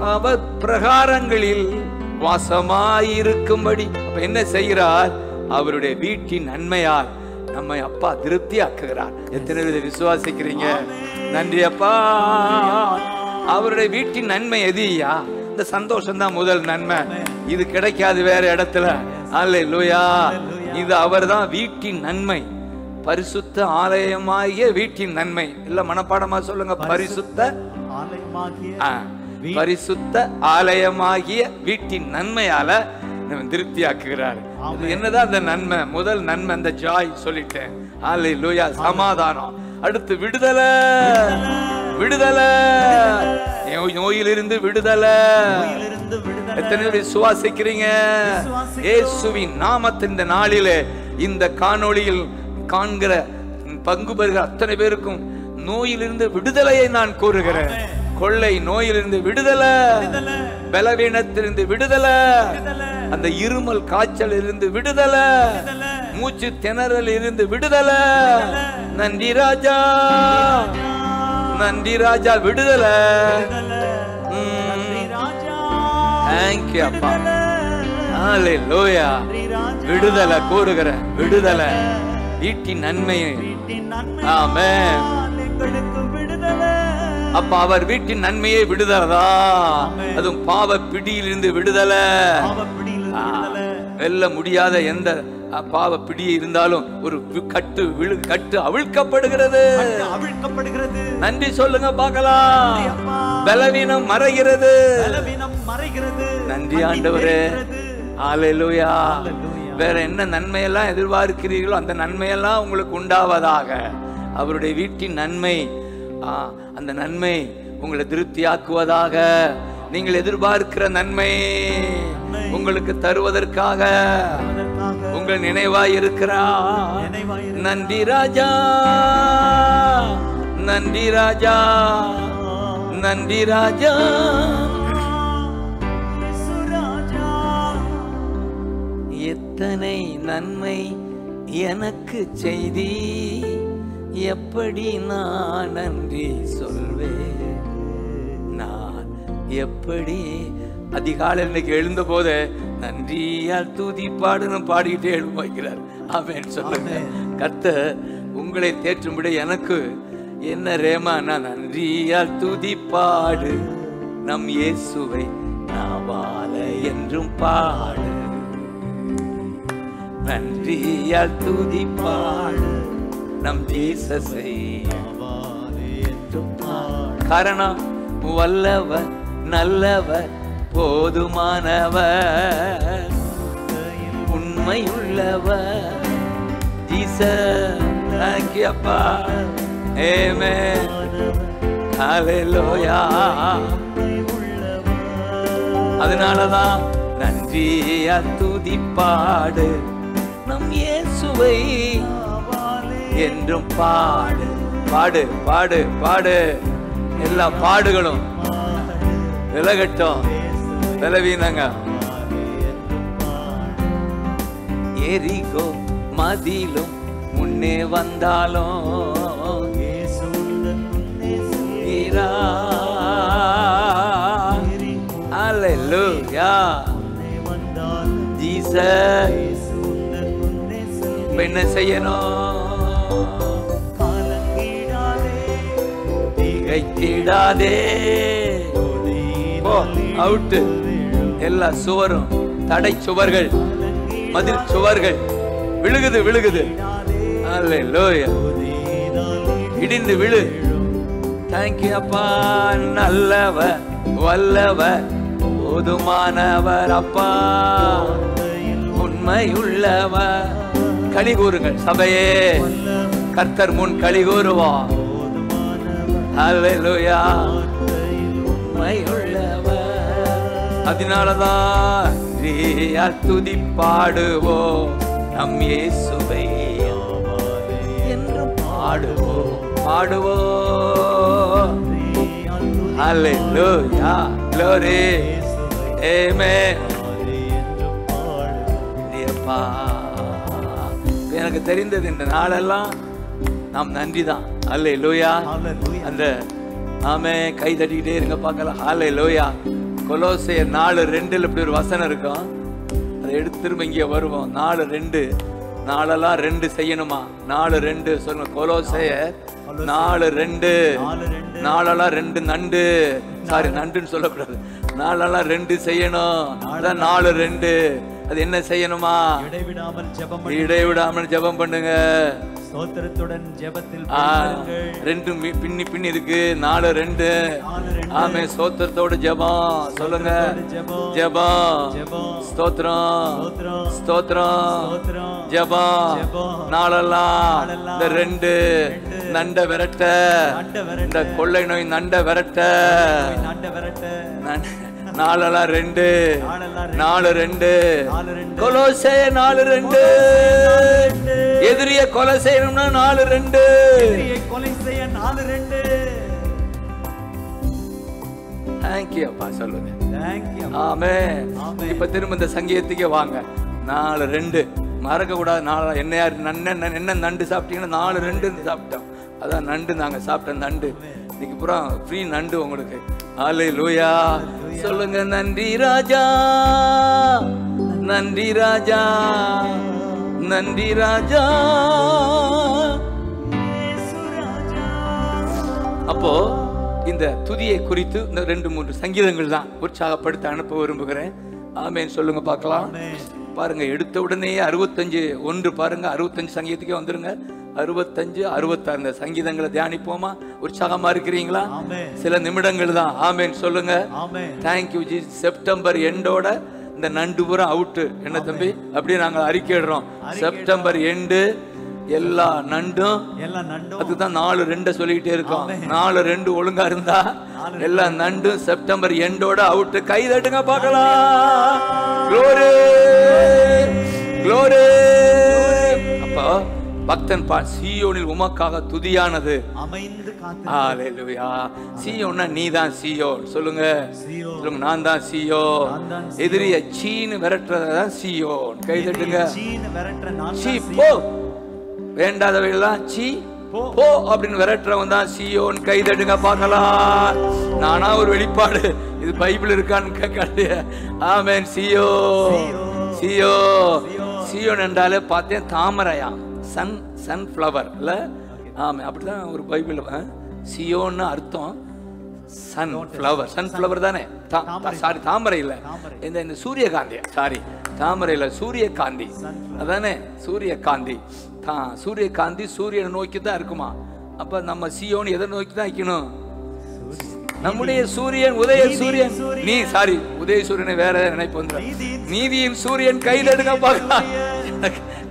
அவர் பிரகாரங்களில் வாசமாயிருக்கும்படி அப்ப என்ன செய்கிறார்? அவருடைய வீட்டின் நன்மையால் நம்மை அப்பா திருப்தி ஆக்குகிறார் எத்தனை இதை விசுவாசிக்கிறீங்க? நன்றி அப்பா. அவருடைய வீட்டின் நன்மை எதுயா இந்த சந்தோஷம் தான் முதல் நன்மை. இது கிடைக்காது வேற இடத்துல. அல்ல லூயா இது அவர்தான் வீட்டின் நன்மை. பரிசுத்த ஆலயமாகிய வீட்டின் நன்மை. இல்ல மனப்பாடமா சொல்லுங்க. பரிசுத்த
ஆலயமாகிய
பரிசுத்த ஆலயமாகிய வீட்டின் நன்மையால நம்ம திருப்தியாக்குகிறார். என்னதான் அந்த நன்மை முதல் நன்மை அந்த ஜாய் சொல்லிட்டேன். ஆலை லூயா சமாதானம். அடுத்து விடுதலை. விடுதலை. நோய்- நோயிலிருந்து விடுதலை. எத்தனை விசுவாசிக்கிறீங்க?
விசுவாசிக்கிறோம்.
இயேசுவின் நாமத்தின் இந்த நாளிலே இந்த காணொளியில் காண்கிற பங்கு பெறுகிற அத்தனை பேருக்கும் நோயிலிருந்து விடுதலையை நான் கூறுகிறேன் கொள்ளை நோயிலிருந்து விடுதலை.
விடுதலை.
பலவீனத்திலிருந்து விடுதலை. அந்த இருமல் காய்ச்சல் இருந்து விடுதலை. மூச்சு திணறல் இருந்து விடுதலை. நன்றி ராஜா. நன்றி ராஜா. விடுதலை. தேங்க்யூ அப்பா.
ராஜா.
விடுதலை கூறுகிறேன். விடுதலை. வீட்டின் நன்மையை.
வீட்டின்
அப்ப அவர் வீட்டின் நன்மையை விடுதலதா. அதுவும் பாவ பிடியிலிருந்து விடுதலை. வெல்ல முடியாத எந்த பாவ பிடி இருந்தாலும் ஒரு கட்டு விழு கட்டு அவிழ்க்கப்படுகிறது.
அவிழ்க்கப்படுகிறது.
நன்றி சொல்லுங்க பார்க்கலாம். பலவீனம் மறைகிறது.
பலவீனம் மறைகிறது.
நன்றி ஆண்டவரே.
Hallelujah.
வேற என்ன நன்மையெல்லாம் எதிர்பார்க்கிறீர்களோ அந்த நன்மையெல்லாம் உங்களுக்கு உண்டாவதாக. அவருடைய வீட்டின் நன்மை அந்த நன்மை உங்களை திருப்தியாக்குவதாக. நீங்கள் எதிர்பார்க்கிற நன்மை உங்களுக்கு தருவதற்காக. உங்கள் நினைவாய் இருக்கிறா நன்றி ராஜா. நன்றி ராஜா. நன்றி ராஜா.
ராஜா
எத்தனை நன்மை எனக்கு செய்தி எப்படி நான் நன்றி சொல்வேன்? நான் எப்படி? அதிகாலை இன்னைக்கு எழுந்த போது நன்றியால் துதி பாடுன்னு பாடிக்கிட்டே எழுப்ப வைக்கிறார். ஆமென் சொல்லுங்க. கர்த்தர் உங்களை தேற்றும்படி எனக்கு என்ன ரேமா நான் நன்றியால் துதி பாடு. நம் இயேசுவை நாவால என்றும் பாடு. நன்றியால் துதி பாடு. நம் ஜீசஸை காரணம் வல்லவர் நல்லவர் போதுமானவர். உண்மையுள்ளவர். ஜீசஸ் தேங்க்யூ அப்பா. ஏமே ஹalleluya அதனாலதான் நன்றியா துதிப்பாடு நம் இயேசுவை என்றும் பாடு. பாடு பாடு பாடு. எல்லா பாடுகளும் விலகட்டும். விலவீனங்க. எரிகோ மதிலும் முன்னே வந்தாலும் என்ன செய்யணும்? திகைத்திடாதே. அவுட்டு. எல்லா சுவரும் தடை சுவர்கள் மதில் சுவர்கள் விழுகுது விழுகுது. இடிந்து விழு. தேங்க்யூ அப்பா நல்லவ வல்லவ போதுமானவர் அப்பா. உண்மையுள்ளவர். களி கூறுங்கள் சபையே. கர்த்தர் முன் களி கூறுவார். அதனாலதான் துதி பாடுவோம் நம் இயேசுவை என்று பாடுவோம். பாடுவோம். ஹalleluya glory. ஏமே எனக்கு தெரிந்தது இந்த நாளெல்லாம் நாம் நன்றி தான் அல்லே லோயா. அந்த ஆமே கை தட்டிக்கிட்டே இருங்க பார்க்கலாம். ஹாலே லோயா கொலோசையர் நாலு ரெண்டுல இப்படி ஒரு வசனம் இருக்கும். அதை எடுத்து திரும்ப இங்கே வருவோம். நாலு ரெண்டு. நாலெல்லாம் ரெண்டு செய்யணுமா? நாலு ரெண்டு. சொல்லுங்க. ரெண்டு.
நாலு ரெண்டு.
நாலெல்லாம் ரெண்டு நண்டு. சாரி நண்டுன்னு சொல்லக்கூடாது. நாலெல்லாம் ரெண்டு செய்யணும். அதான் நாலு. ரெண்டு. அது என்ன செய்யணுமா?
இடைவிடாமல் ஜெபம்
இடைவிடாமல் ஜெபம் பண்ணுங்க.
ஸ்தோத்திரத்துடன் ஜெபத்தில்.
ரெண்டு பின்னி பின்னி இருக்கு நாலு ரெண்டு. ஆமே சோத்திரத்தோட ஜெபம் சொல்லுங்க
ஜெபம்.
ஸ்தோத்திரம்
ஸ்தோத்திரம்.
ஸ்தோத்திரம்
ஸ்தோத்திரம்.
ஜெபம். நாளெல்லாம் இந்த ரெண்டு நண்ட விரட்ட. இந்த கொள்ளை நோய் நண்ட விரட்ட
நாண்ட விரட்ட.
நாளெல்லாம் ரெண்டு. நாலு ரெண்டு. கொலோசே நாலு ரெண்டு. எதிரிய கொலை செய்யணும்னா நாலு ரெண்டு
கொலை செய்ய நாலு ரெண்டு
தேங்க்யூ அப்பா சொல்லுங்க
you.
ஆமே. இப்ப திரும்ப இந்த சங்கீதத்துக்கே வாங்க நாலு ரெண்டு மறக்க கூடாது நாலு என்ன யார் நன்ன நன்- என்ன நண்டு சாப்பிட்டீங்கன்னா நாலு ரெண்டு சாப்பிட்டோம் அதான் நண்டு நாங்க சாப்பிட்ட நண்டு. இன்னைக்கு பூரா ஃப்ரீ நண்டு உங்களுக்கு. ஆலை லூயா சொல்லுங்க நன்றி ராஜா. நன்றி ராஜா. நன்றி ராஜா. அப்போ இந்த துதியை குறித்து இந்த ரெண்டு மூன்று சங்கீதங்கள் தான் உற்சாகப்படுத்த அனுப்ப விரும்புகிறேன். ஆமேன். சொல்லுங்க பார்க்கலாம். பாருங்க எடுத்த உடனே அறுபத்தஞ்சு ஒன்று பாருங்க அறுபத்தஞ்சு சங்கீதத்துக்கே வந்துருங்க. அறுபத்தஞ்சு அறுபத்தாறு. இந்த சங்கீதங்களை தியானிப்போமா? உற்சாகமா இருக்கிறீங்களா. சில நிமிடங்கள் தான். ஆமேன் சொல்லுங்க. தேங்க்யூ ஜி செப்டம்பர் எண்டோட இந்த நண்டு பூரா அவுட்டு என்ன தம்பி? அப்படியே நாங்க அறிக்கையிடுறோம். செப்டம்பர் எண்டு எல்லா நண்டும்
எல்லாம் நண்டும்
அதுதான் நாலு ரெண்ட சொல்லிக்கிட்டே இருக்கோம். நாலு ரெண்டு ஒழுங்கா இருந்தா எல்லா நண்டும் செப்டம்பர் எண்டோட அவுட் கை தட்டுங்க பார்க்கலாம். க்ளோரி க்ளோரி அப்போ பக்தன் பா சீயோனில் உமக்காக துதியானது.
அமைந்து காத்து
ஹalleluya. சீயோன்னா நீதான் சீயோன் சொல்லுங்க.
சீயோன்.
சொல்லுங்க நான் தான்
தான்
எதிரிய சீனு விரட்டுறதான் சீயோன் கை தட்டுங்க. சீ
தான்
போ. வேண்டாதவையெல்லாம் சீ
போ.
அப்படின்னு விரட்டுறவன் தான் சீயோன் கை தட்டுங்க பார்க்கலாம். நானா ஒரு வெளிப்பாடு. இது பைபிள் இருக்கான்னு கேட்காது ஆமென் சியோ. சியோ. சியோன் என்றாலே பார்த்தேன் தாமரையா சன் சன்ஃப்ளவர் இல்ல ஆமா அப்படிதான் ஒரு பைபிள் சியோன்னு அர்த்தம். சன் ஃப்ளவர் சன் ஃப்ளவர் தானே சாரி தாமரை. இல்ல இந்த இந்த சூரியகாந்தி சாரி தாமரை இல்ல சூரியகாந்தி அதானே? சூரியகாந்தி. தா சூரியகாந்தி சூரியனை நோக்கி தான் இருக்குமா? அப்ப நம்ம சியோன் எதை நோக்கி தான் வைக்கணும்? நம்முடைய சூரியன் உதய சூரியன். நீ சாரி உதய சூரியனை வேற நினைப்பு வந்துடும் நீதியின் சூரியன் கையில் எடுக்க பார்க்கலாம்.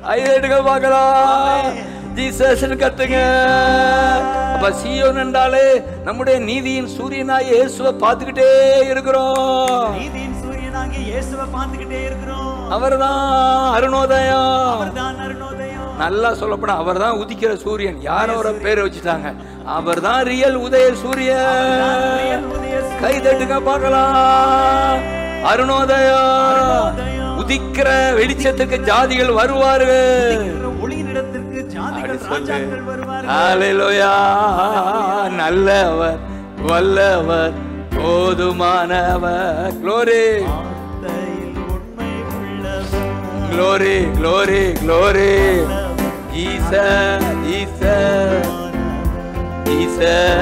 கையில் எடுக்க பார்க்கலாம். ஜீசஸ் கத்துங்க. அப்ப சியோன் என்றாலே நம்முடைய நீதியின் சூரியனாய் இயேசுவை பார்த்துக்கிட்டே இருக்கிறோம்.
நீதியின் சூரியனாகிய இயேசுவை பார்த்துக்கிட்டே இருக்கிறோம்.
அவர்தான் அருணோதயம்.
அவர்தான் அருணோதயம்.
நல்லா சொல்லப்போனா அவர்தான் உதிக்கிற சூரியன். யாரோ ஒரு பேரை வச்சுட்டாங்க. அவர்தான் ரியல் உதய சூரியன். கை தட்டுங்க பார்க்கலாம். அருணோதயம் உதிக்கிற வெளிச்சத்துக்கு ஜாதிகள் வருவார்கள். நல்லவர் வல்லவர் போதுமானவர். Glory.
வார்த்தையில் உண்மை உள்ளவர்.
Glory glory glory Jesus Jesus Jesus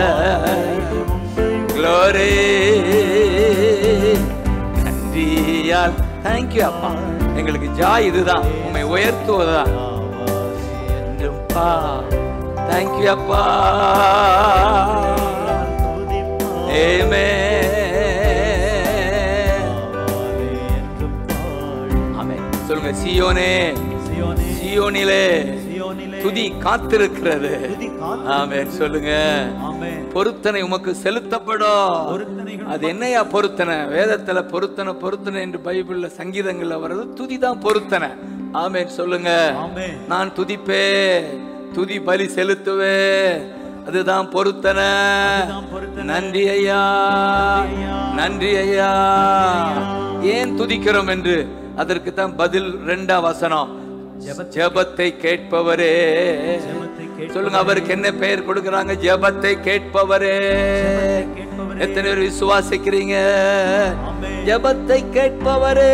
நன்றியால் தேங்க்யூ அப்பா எங்களுக்கு ஜாய் இதுதான் உண்மை உயர்த்துவதுதான் என்றும் பா தேங்க்யூ அப்பா ஏமே சொல்லுங்க சியோனே சியோனிலே துதி காத்திருக்கிறது. ஆமென். சொல்லுங்க. பொருத்தனை உமக்கு செலுத்தப்படும். அது என்னையா பொருத்தனை? வேதத்துல பொருத்தனை பொருத்தனை என்று பைபிள்ல சங்கீதங்கள்ல வர்றது துதி தான் பொருத்தனை. ஆமென். சொல்லுங்க. நான் துதிப்பே துதி பலி செலுத்துவே அதுதான் பொருத்தனை. நன்றி ஐயா. நன்றி ஐயா. ஏன் துதிக்கிறோம் என்று? அதற்கு தான் பதில் ரெண்டா வசனம். ஜெபத்தை கேட்பவரே. சொல்லுங்க அவருக்கு என்ன பெயர் கொடுக்கறாங்க? ஜெபத்தை கேட்பவரே. எத்தனை பேர் விசுவாசிக்கிறீங்க? ஜெபத்தை கேட்பவரே.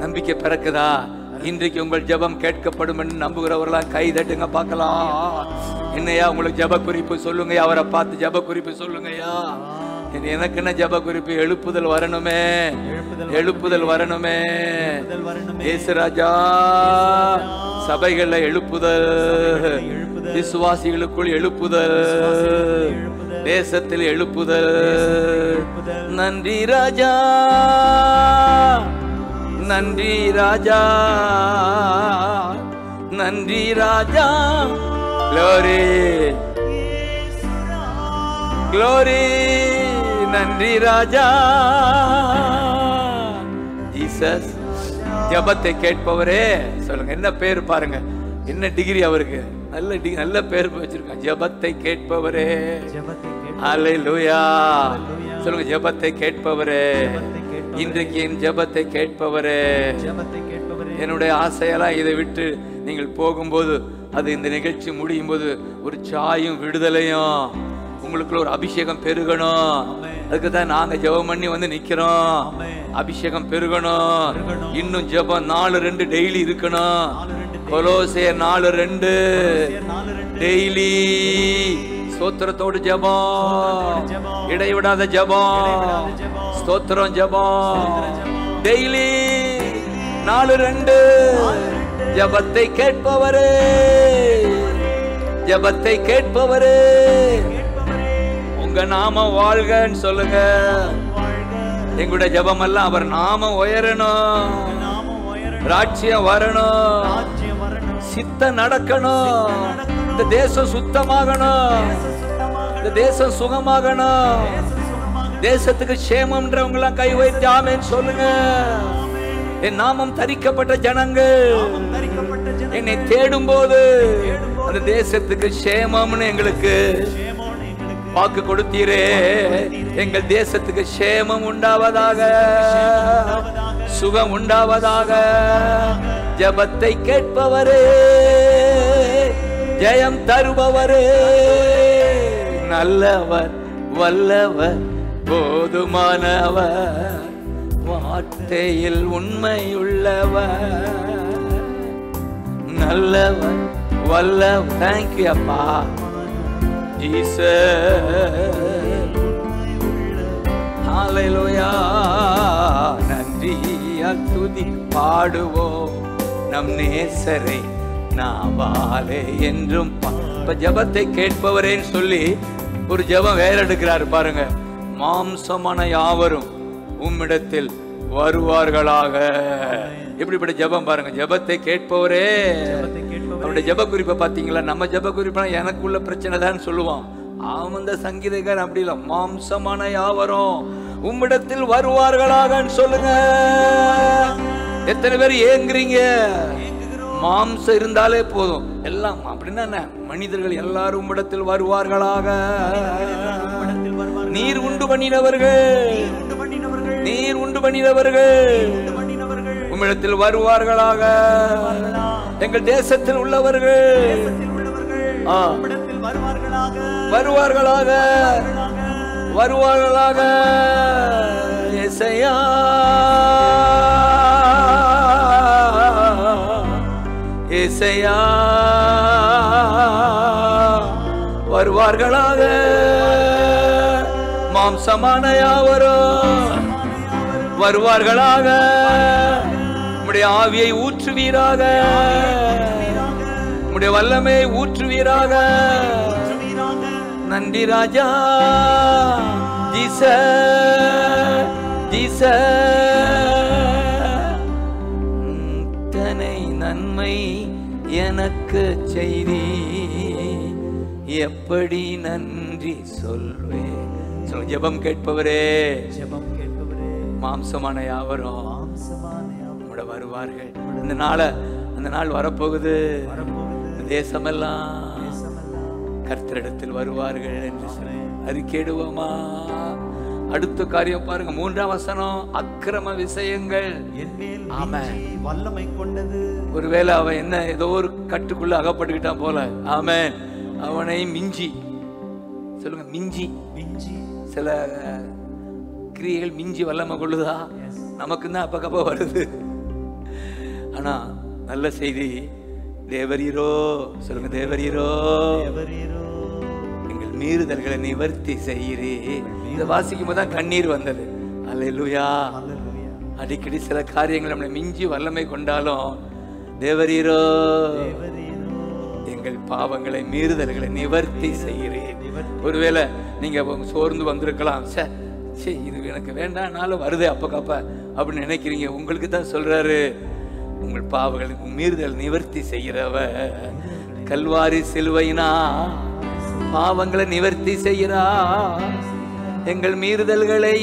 நம்பிக்கை பிறக்குதா? இன்றைக்கு உங்கள் ஜெபம் கேட்கப்படும் என்று நம்புகிறவர்களா கை தட்டுங்க பார்க்கலாம். என்னையா உங்களுக்கு ஜெப குறிப்பு சொல்லுங்க அவரை பார்த்து ஜெப குறிப்பு சொல்லுங்கய்யா. எனக்கு என்ன ஜப குறிப்பு? எழுப்புதல் வரணுமே.
எழுப்புதல்
வரணுமே. இயேசுராஜா சபைகள்ல எழுப்புதல். விசுவாசிகளுக்குள் எழுப்புதல். தேசத்தில் எழுப்புதல்.
எழுப்புதல்.
நன்றி ராஜா. நன்றி ராஜா. நன்றி ராஜா. க்ளோரி க்ளோரி நன்றி ராஜா. ஜீசஸ் ஜெபத்தை கேட்பவரே சொல்லுங்க என்ன பேர் பாருங்க. என்ன டிகிரி அவருக்கு? நல்ல டிகிரி நல்ல பேர் வச்சிருக்காங்க. ஜெபத்தை கேட்பவரே.
கேட்பவரே.
அல்லேலூயா சொல்லுங்க ஜெபத்தை கேட்பவரே. இன்றைக்கு என் ஜெபத்தை கேட்பவரே.
ஜெபத்தை கேட்பவரே.
என்னுடைய ஆசையெல்லாம் இதை விட்டு நீங்கள் போகும்போது அது இந்த நிகழ்ச்சி முடியும் போது ஒரு சாயும் விடுதலையும். உங்களுக்குள்ள ஒரு அபிஷேகம் பெருகணும். அதுக்கு தான் நாங்க ஜெபம் பண்ணி வந்து நிக்கிறோம். அபிஷேகம் பெருகணும். இன்னும் ஜெபம் நாலு ரெண்டு டெய்லி இருக்கணும். கொலோசே நாலு ரெண்டு. டெய்லி. ஸ்தோத்திரத்தோடு ஜெபம். இடைவிடாத ஜெபம். ஸ்தோத்திரம் ஜெபம். டெய்லி. நாலு ரெண்டு. ஜெபத்தை கேட்பவரே. ஜெபத்தை கேட்பவரே. உங்க நாம வாழ்கன்னு சொல்லுங்க.
வாழ்க
எங்களுடைய ஜெபம் எல்லாம் அவர் நாம உயரணும்.
நாமம் உயரணும்
ராட்சியம் வரணும்
ராஜ்யம் வரணும்.
சித்த நடக்கணும். இந்த தேசம் சுத்தமாகணும். இந்த தேசம் சுகமாகணும். தேசத்துக்கு சேமம்ன்றவங்க எல்லாம் கை வைத்து ஆமேன்னு சொல்லுங்க. என் நாமம் தரிக்கப்பட்ட ஜனங்கள். என்னை தேடும் போது அந்த தேசத்துக்கு சேமம்னு எங்களுக்கு வாக்கு கொடுத்தீரே. எங்கள் தேசத்துக்கு சேமம் உண்டாவதாக. சுகம் உண்டாவதாக. ஜபத்தை கேட்பவரே. ஜெயம் தருபவரே. நல்லவர் வல்லவர் போதுமானவர். வார்த்தையில் உண்மையுள்ளவர். நல்லவர் வல்லவர். தேங்க்யூ அப்பா. ஜீசஸ் ஹalleluya. நன்றி துதி பாடுவோம். நம் நேசரை நாவாலே என்றும் பா- இப்ப ஜெபத்தை கேட்பவரேன்னு சொல்லி ஒரு ஜெபம் வேற எடுக்கிறாரு பாருங்க. மாம்சமான யாவரும் உம்மிடத்தில் வருவார்களாக. எப்படிப்பட்ட ஜெபம் பாருங்க ஜெபத்தை கேட்பவரே.
அவனுடைய
ஜப ஜெப குறிப்பை பார்த்தீங்களா? நம்ம ஜப குறிப்பெல்லாம் எனக்குள்ள பிரச்சனை தான் சொல்லுவான். அவன் அந்த அப்படி இல்லை மாம்சமான யாவரும் உம்மிடத்தில் வருவார்களாகன்னு சொல்லுங்க. எத்தனை பேர் ஏங்குறீங்க? மாம்சம் இருந்தாலே போதும். எல்லாம் அப்படின்னா என்ன? மனிதர்கள் எல்லாரும் உம்மிடத்தில் வருவார்களாக. நீர் உண்டு பண்ணினவர்கள்
உண்டு பண்ணினவர்கள்.
நீர் உண்டு பண்ணினவர்கள்.
உண்டு
வருவார்களாக. எங்கள் தேசத்தில் உள்ளவர்கள்.
வருவார்களாக.
வருவார்களாக. இசையா இசையா வருவார்களாக. மாம்சமான யாவரும் வருவார்களாக. உம்முடைய ஆவியை ஊற்றுவீராக. உம்முடைய வல்லமை ஊற்றுவீராக. நன்றி ராஜா. ஜீச ஜீச தனை நன்மை எனக்கு செய்தி. எப்படி நன்றி சொல்வேன்? ஜெபம் கேட்பவரே.
ஜெபம் கேட்பவரே.
மாம்சமான யாவரும்.
மாம்சமான
உம்முடைய வருவார்கள். இந்த நாளை அந்த நாள் வரப்போகுது. தேசமெல்லாம் கர்த்தரிடத்தில் வருவார்கள் என்று சொல்லி அறிக்கையிடுவோமா? அடுத்த காரியம் பாருங்க மூன்றாம் வசனம் அக்கிரம விஷயங்கள்.
வல்லமை கொண்டது.
ஒருவேளை அவன் என்ன ஏதோ ஒரு கட்டுக்குள்ள அகப்பட்டுக்கிட்டான் போல. ஆமென். அவனை மிஞ்சி சொல்லுங்க மிஞ்சி.
மிஞ்சி.
சில கிரியைகள் மிஞ்சி வல்லமை கொள்ளுதா? நமக்கு தான் அப்பக்கப்போ வருது. ஆனா நல்ல செய்தி. தேவரீரோ சொல்லுங்க தேவரீரோ. எங்கள் மீறுதல்களை நிவர்த்தி செய்கிறே இதை வாசிக்கும் போது தான் கண்ணீர் வந்தது.
ஹalleluya
அடிக்கடி சில காரியங்கள் நம்மளை மிஞ்சி வல்லமை கொண்டாலும் தேவரீரோ. எங்கள் பாவங்களை மீறுதல்களை நிவர்த்தி செய்கிறேன் ஒருவேளை நீங்க சோர்ந்து வந்திருக்கலாம். சே சே இது எனக்கு வேண்டாம்னாலும் வருதே அப்பக்கப்ப அப்படின்னு நினைக்கிறீங்க. உங்களுக்கு தான் சொல்றாரு. உங்கள் பாவங்களுக்கு மீறுதல் நிவர்த்தி செய்கிறவ கல்வாரி சிலுவைனா பாவங்களை நிவர்த்தி செய்கிறா எங்கள் மீறுதல்களை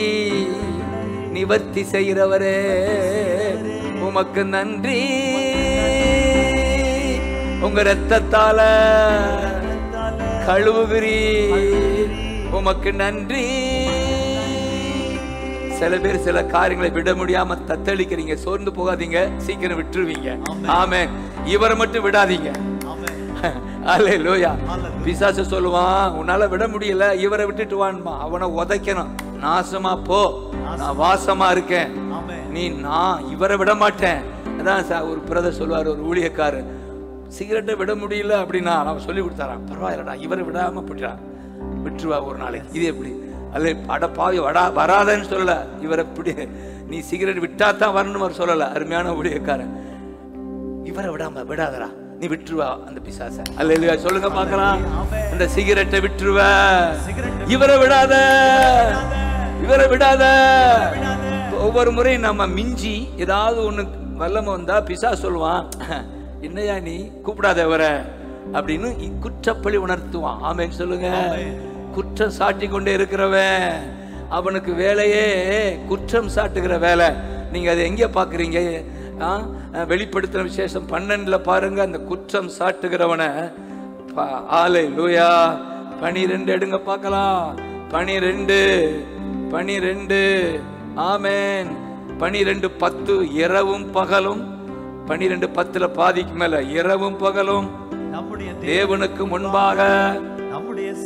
நிவர்த்தி செய்கிறவரே உமக்கு நன்றி. உங்க ரத்தத்தால கழுவுகிறீ உமக்கு நன்றி. சில பேர் சில காரியங்களை விட முடியாம தத்தளிக்கிறீங்க. சோர்ந்து போகாதீங்க. சீக்கிரம் விட்டுருவீங்க. ஆமே இவரை மட்டும் விடாதீங்க.
ஆமென்.
அல்லேலூயா பிசாசு சொல்லுவான் உன்னால விட முடியல. இவரை விட்டுட்டு வான்மா. அவனை உதைக்கணும். நாசமா போ. நான் வாசமா இருக்கேன். நீ நான் இவரை விட மாட்டேன். அதான் ஒரு பிரதர் சொல்லுவார் ஒரு ஊழியக்காரர். சிகரெட்டை விட முடியல அப்படின்னா அவன் சொல்லி கொடுத்தாரான் பரவாயில்லடா. இவரை விடாம போயிட்டான் விட்டுருவா ஒரு நாளைக்கு. இது எப்படி? அல்ல அட பாவி வடா வராதன்னு சொல்லல. இவரை இப்படி நீ சிகரெட் விட்டா தான் வரணும் அவர் சொல்லல. அருமையான ஊழியக்காரன். இவரை விடாம விடாதடா. நீ விட்டுருவா அந்த பிசாச. அல்ல சொல்லுங்க பாக்கலாம் அந்த சிகரெட்டை விட்டுருவ. இவரை விடாத. இவரை விடாத. ஒவ்வொரு முறையும் நம்ம மிஞ்சி ஏதாவது ஒண்ணு வல்லம வந்தா பிசா சொல்லுவான். என்னையா நீ? கூப்பிடாத இவரை. அப்படின்னு இ- குற்றப்பழி உணர்த்துவான். ஆமேன்னு சொல்லுங்க. குற்றம் சாட்டி கொண்டே இருக்கிறவன். அவனுக்கு வேலையே குற்றம் சாட்டுகிற வேலை. நீங்க அதை எங்க பாக்குறீங்க ஆ? வெளிப்படுத்தின விசேஷம் பன்னெண்டுல பாருங்க அந்த குற்றம் சாட்டுகிறவனை. ஆலை லூயா பனிரெண்டு எடுங்க பார்க்கலாம். பனிரெண்டு பனிரெண்டு ஆமென். பனிரெண்டு பத்து இரவும் பகலும். பனிரெண்டு பத்துல பாதிக்கு மேல இரவும் பகலும்.
நம்முடைய
தேவனுக்கு முன்பாக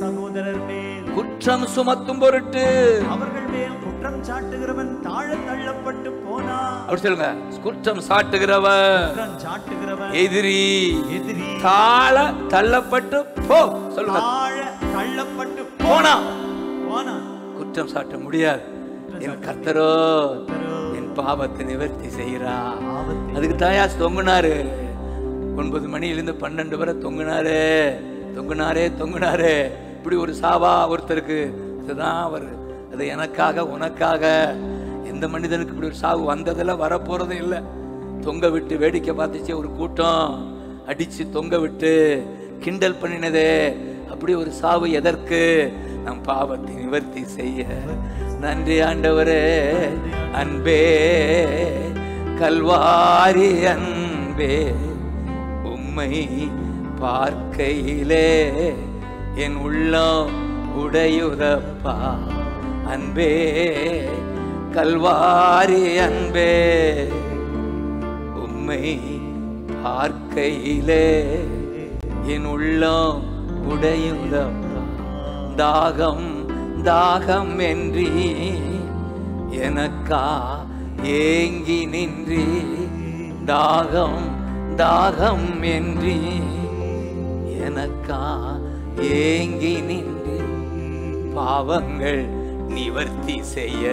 சகோதரர் மேல்.
குற்றம் சுமத்தும் பொருட்டு.
அவர்கள் மேல் குற்றம் சாட்டுகிறவன் தாழ தள்ளப்பட்டு போனா
அப்படி சொல்லுங்க. குற்றம் சாட்டுகிறவர்
குற்றம் சாட்டுகிறவன்
எதிரி.
எதிரி.
தாழ தள்ளப்பட்டு போ. சொல்லுங்க.
தாழ தள்ளப்பட்டு
போனா
போனா
குற்றம் சாட்ட முடியாது. என் கர்த்தரோ என் பாவத்தை நிவர்த்தி செய்கிறா அதுக்கு தாயா தொங்குனாரு. ஒன்பது மணியிலிருந்து பன்னெண்டு வரை தொங்குனாரு. தொங்குனாரே தொங்குனாரே. இப்படி ஒரு சாவா ஒருத்தருக்கு இதுதான் அவர். அது எனக்காக உனக்காக. எந்த மனிதனுக்கு இப்படி ஒரு சாவு வந்ததில் வரப்போறதும் இல்லை. தொங்க விட்டு வேடிக்கை பார்த்துச்சு ஒரு கூட்டம். அடித்து தொங்க விட்டு கிண்டல் பண்ணினதே. அப்படி ஒரு சாவு எதற்கு? நம் பாவத்தை நிவர்த்தி செய்ய. நன்றி ஆண்டவரே. அன்பே. கல்வாரி அன்பே. உம்மை பார்க்கையிலே. என் உள்ளம் உடையுதப்பா. அன்பே கல்வாரி அன்பே உம்மை பார்க்கையிலே என் உள்ளம் உடையுதப்பா. தாகம் தாகம் என்றி எனக்கா ஏங்கி நின்றி. தாகம் தாகம் என்றி எனக்கா ஏங்கி நின்று பாவங்கள் நிவர்த்தி செய்ய.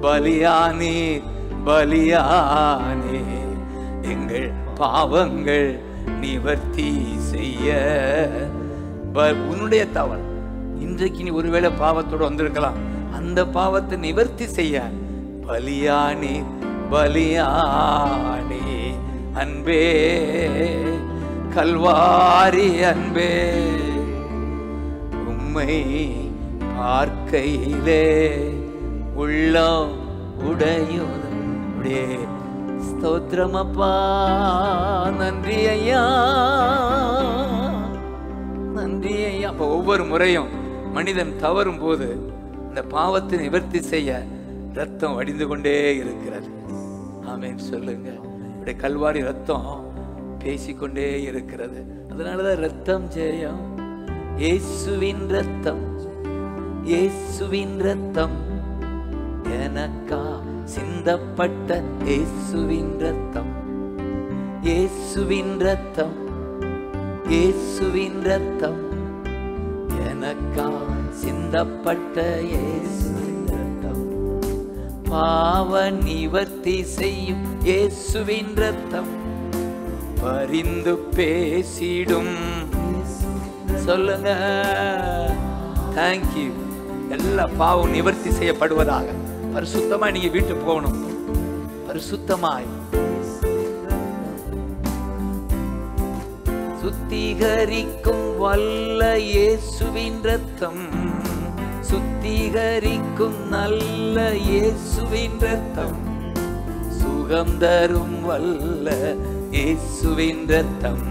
பலியானே பலியானே எங்கள் பாவங்கள் நிவர்த்தி செய்ய. ப- உன்னுடைய தவறு. இன்றைக்கு நீ ஒருவேளை பாவத்தோடு வந்திருக்கலாம். அந்த பாவத்தை நிவர்த்தி செய்ய. பலியானே பலியானே அன்பே. கல்வாரி அன்பே உம்மை பார்க்கையிலே உள்ளம் உடையுதம் அப்படியே ஸ்தோத்திரமப்பா. நன்றி ஐயா. நன்றி ஐயா. அப்போ ஒவ்வொரு முறையும் மனிதன் தவறும் போது இந்த பாவத்தை நிவர்த்தி செய்ய ரத்தம் வடிந்து கொண்டே இருக்கிறது. ஆமேன்னு சொல்லுங்க. இப்படி கல்வாரி ரத்தம் பேசிக்கொண்டே இருக்கிறது. அதனாலதான் ரத்தம் ஜெயம். இயேசுவின் ரத்தம் இயேசுவின் ரத்தம் எனக்கா சிந்தப்பட்ட இயேசுவின் ரத்தம் இயேசுவின் ரத்தம் இயேசுவின் ரத்தம் எனக்கா சிந்தப்பட்ட இயேசுவின் ரத்தம் பாவ நிவர்த்தி செய்யும் இயேசுவின் ரத்தம் பரிந்து பேசிடும். சொல்லுங்க. தேங்க்யூ எல்லா பாவம் நிவர்த்தி செய்யப்படுவதாக. பரிசுத்தமா நீங்க வீட்டுக்கு போகணும். பரிசுத்தமாய். சுத்திகரிக்கும் வல்ல இயேசுவின் ரத்தம் சுத்திகரிக்கும் நல்ல இயேசுவின் ரத்தம் சுகம் தரும் வல்ல இயேசுவின் ரத்தம்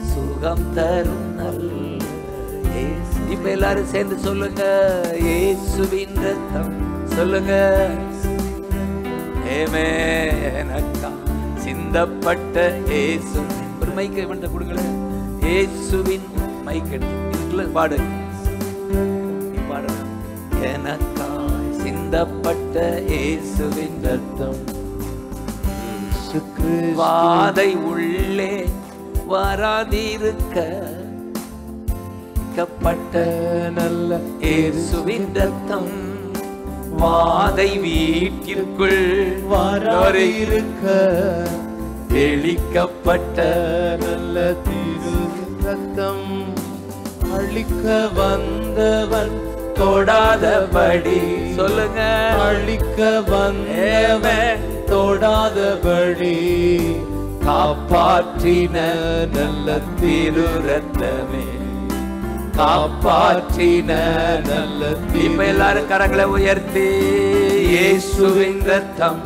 சுகம் தரும் நல்ல இப்ப எல்லாரும் சேர்ந்து சொல்லுங்க இயேசுவின் ரத்தம். சொல்லுங்க. ஏமேனக்கா சிந்தப்பட்ட இயேசு. ஒரு மைக்கை வந்து கொடுங்களேன். இயேசுவின் மைக் எடுத்து. பாடு. நீ பாடு. எனக்கா சிந்தப்பட்ட இயேசுவின் ரத்தம். வாதை உள்ளே வராதிருக்க. க்கப்பட்ட நல்ல இயேசுவின் ரத்தம் வாதை வீட்டிற்குள்
வராதிருக்க.
தெளிக்கப்பட்ட
நல்ல திரு ரத்தம் அழிக்க வந்தவன்
தொடாதபடி. சொல்லுங்க.
அழிக்க வந்தவன் தொடாதபடி காப்பாற்றின நல்ல திரு
ரத்தமே.
காப்பாற்றின நல்ல
இப்ப எல்லாரும் கரங்களை உயர்த்தி இயேசுவின் ரத்தம்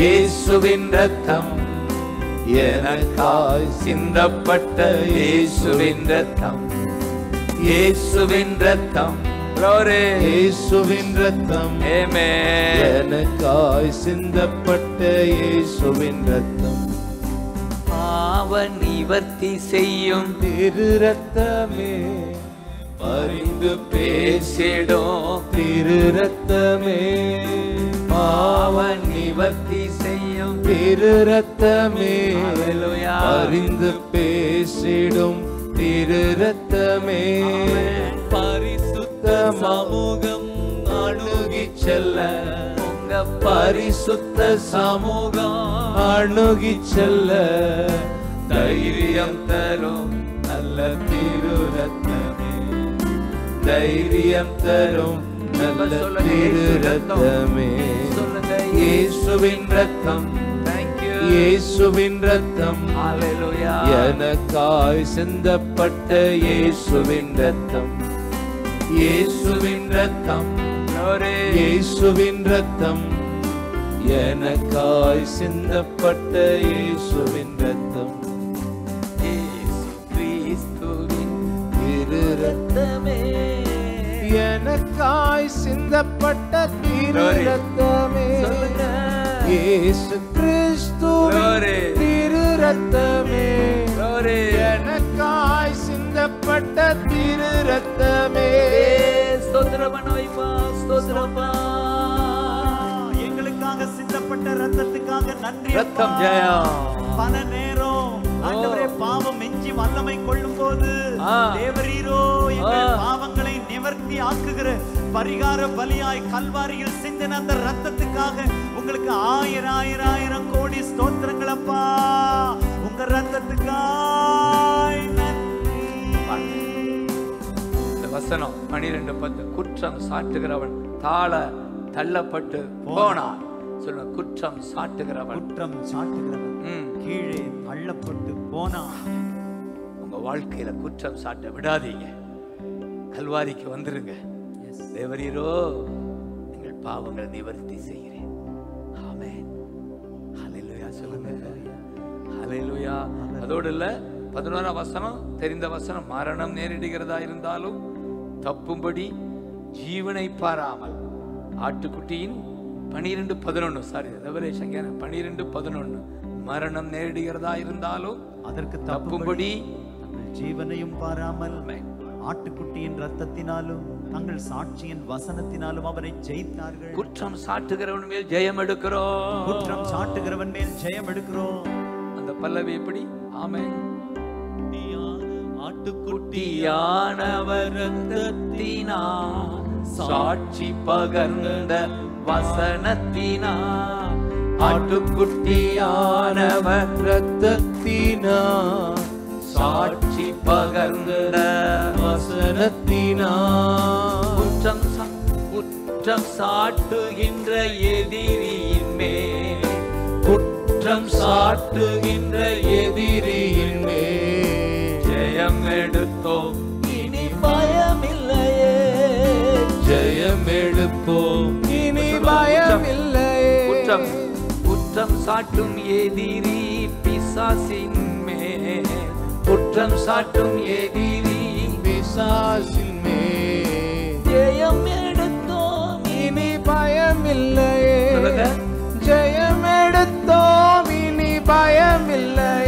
இயேசுவின் ரத்தம். எனக்காய் சிந்தப்பட்ட இயேசுவின் ரத்தம் இயேசுவின் ரத்தம். Glory.
இயேசுவின் ரத்தம்
Amen.
எனக்காய் சிந்தப்பட்ட இயேசுவின் ரத்தம்
பாவ நிவர்த்தி செய்யும்.
திரு ரத்தமே பரிந்து
பேசிடும்.
திரு ரத்தமே
பாவ நிவர்த்தி செய்யும்.
திரு ரத்தமே. பரிந்து பேசிடும். திரு ரத்தமே பரிசுத்த சமூகம் அணுகிச் செல்ல.
உங்க
பரிசுத்த சமூகம் அணுகிச் செல்ல.
தைரியம் தரும்
நல்ல திரு ரத்தமே தைரியம் தரும் நல்ல
சொல்லுங்க,
திரு
இயேசு ரத்தம்.
ரத்தமே
சொல்லுங்க
இயேசுவின் ரத்தம். இயேசுவின் ரத்தம். எனக்காய் சிந்தப்பட்ட இயேசுவின் ரத்தம். இயேசுவின் ரத்தம். இயேசுவின் ரத்தம். எனக்காய் சிந்தப்பட்ட இயேசுவின் ரத்தம்.
இயேசு கிறிஸ்துவின்
திரு
ரத்தமே.
எனக்காய் சிந்தப்பட்ட திரு. ரத்தமே. இயேசு கிறிஸ்துவின். திரு ரத்தமே. எனக்காய் சிந்தப்பட்ட திரு ரத்தமே
ஸ்தோத்திரம் அனுபவிப்பா ஸ்தோத்திரப்பா.
எங்களுக்காக சிந்தப்பட்ட ரத்தத்துக்காக நன்றி
ரத்தம். ஜெயம்.
பல நேரம். ஆண்டவரே பாவம் எஞ்சி வல்லமை கொள்ளும் போது. தேவரீரோ எங்கள். பாவங்களை நிவர்த்தி ஆக்குகிற பரிகார பலியாய் கல்வாரியில் சிந்தின அந்த ரத்தத்துக்காக உங்களுக்கு ஆயிரம் ஆயிரம் ஆயிரம் கோடி ஸ்தோத்திரங்கள் அப்பா. உங்க ரத்தத்துக்காய்
வசனம் பனிரெண்டு பத்து. குற்றம் சாட்டுகிறவன் தாழ தள்ளப்பட்டு போனான். சொல்ல குற்றம் சாட்டுகிறவன்.
குற்றம் சாட்டுகிறவன் கீழே தள்ளப்பட்டு போனான்.
உங்க வாழ்க்கையில குற்றம் சாட்ட விடாதீங்க. கல்வாரிக்கு வந்துருங்க. தேவரீரோ எங்கள் பாவங்களை நிவர்த்தி செய்கிறேன். ஆமென். ஹalleluya சொல்லுங்க. ஹalleluya. அதோடு இல்ல பதினோராம் வசனம் தெரிந்த வசனம் மரணம் நேரிடுகிறதா இருந்தாலும் தப்பும்படி ஜீவனை பாராமல். ஆட்டுக்குட்டியின் பனிரெண்டு பதினொன்னு சாரி ரெவலேஷன் பனிரெண்டு பதினொன்னு. மரணம் நேரிடுகிறதா இருந்தாலும்
அதற்கு
தப்பும்படி
தங்கள் ஜீவனையும் பாராமல் ஆட்டுக்குட்டியின் ரத்தத்தினாலும் தங்கள் சாட்சியின் வசனத்தினாலும் அவரை ஜெயித்தார்கள்.
குற்றம் சாட்டுகிறவன் மேல் ஜெயம் எடுக்கிறோம்.
குற்றம் சாட்டுகிறவன் மேல் ஜெயம் எடுக்கிறோம்.
அந்த பல்லவி எப்படி? ஆமென்.
ஆட்டுக்குட்டி
சாட்சி பகர்ந்த வசனத்தினா ஆட்டுக்குட்டியானவர்
ரத்தத்தினா
சாட்சி பகர்ந்த
வசனத்தினா.
குற்றம் குற்றம் சாட்டுகின்ற எதிரியின் மேல் குற்றம் சாட்டுகின்ற
எதிரியின் மேல்.
ஜெயம் எடுத்தோம் இனி பயமில்லையே.
ஜெயம் எடுப்போம் இனி பயமில்லையே.
குற்றம் குற்றம் சாட்டும் எதிரி பிசாசின் மேல். குற்றம் சாட்டும் எதிரி
பிசாசின் மேல்.
ஜெயம் எடுத்தோம்
இனி பயமில்லையே. ஜெயம் எடுத்தோம் இனி பயமில்லையே.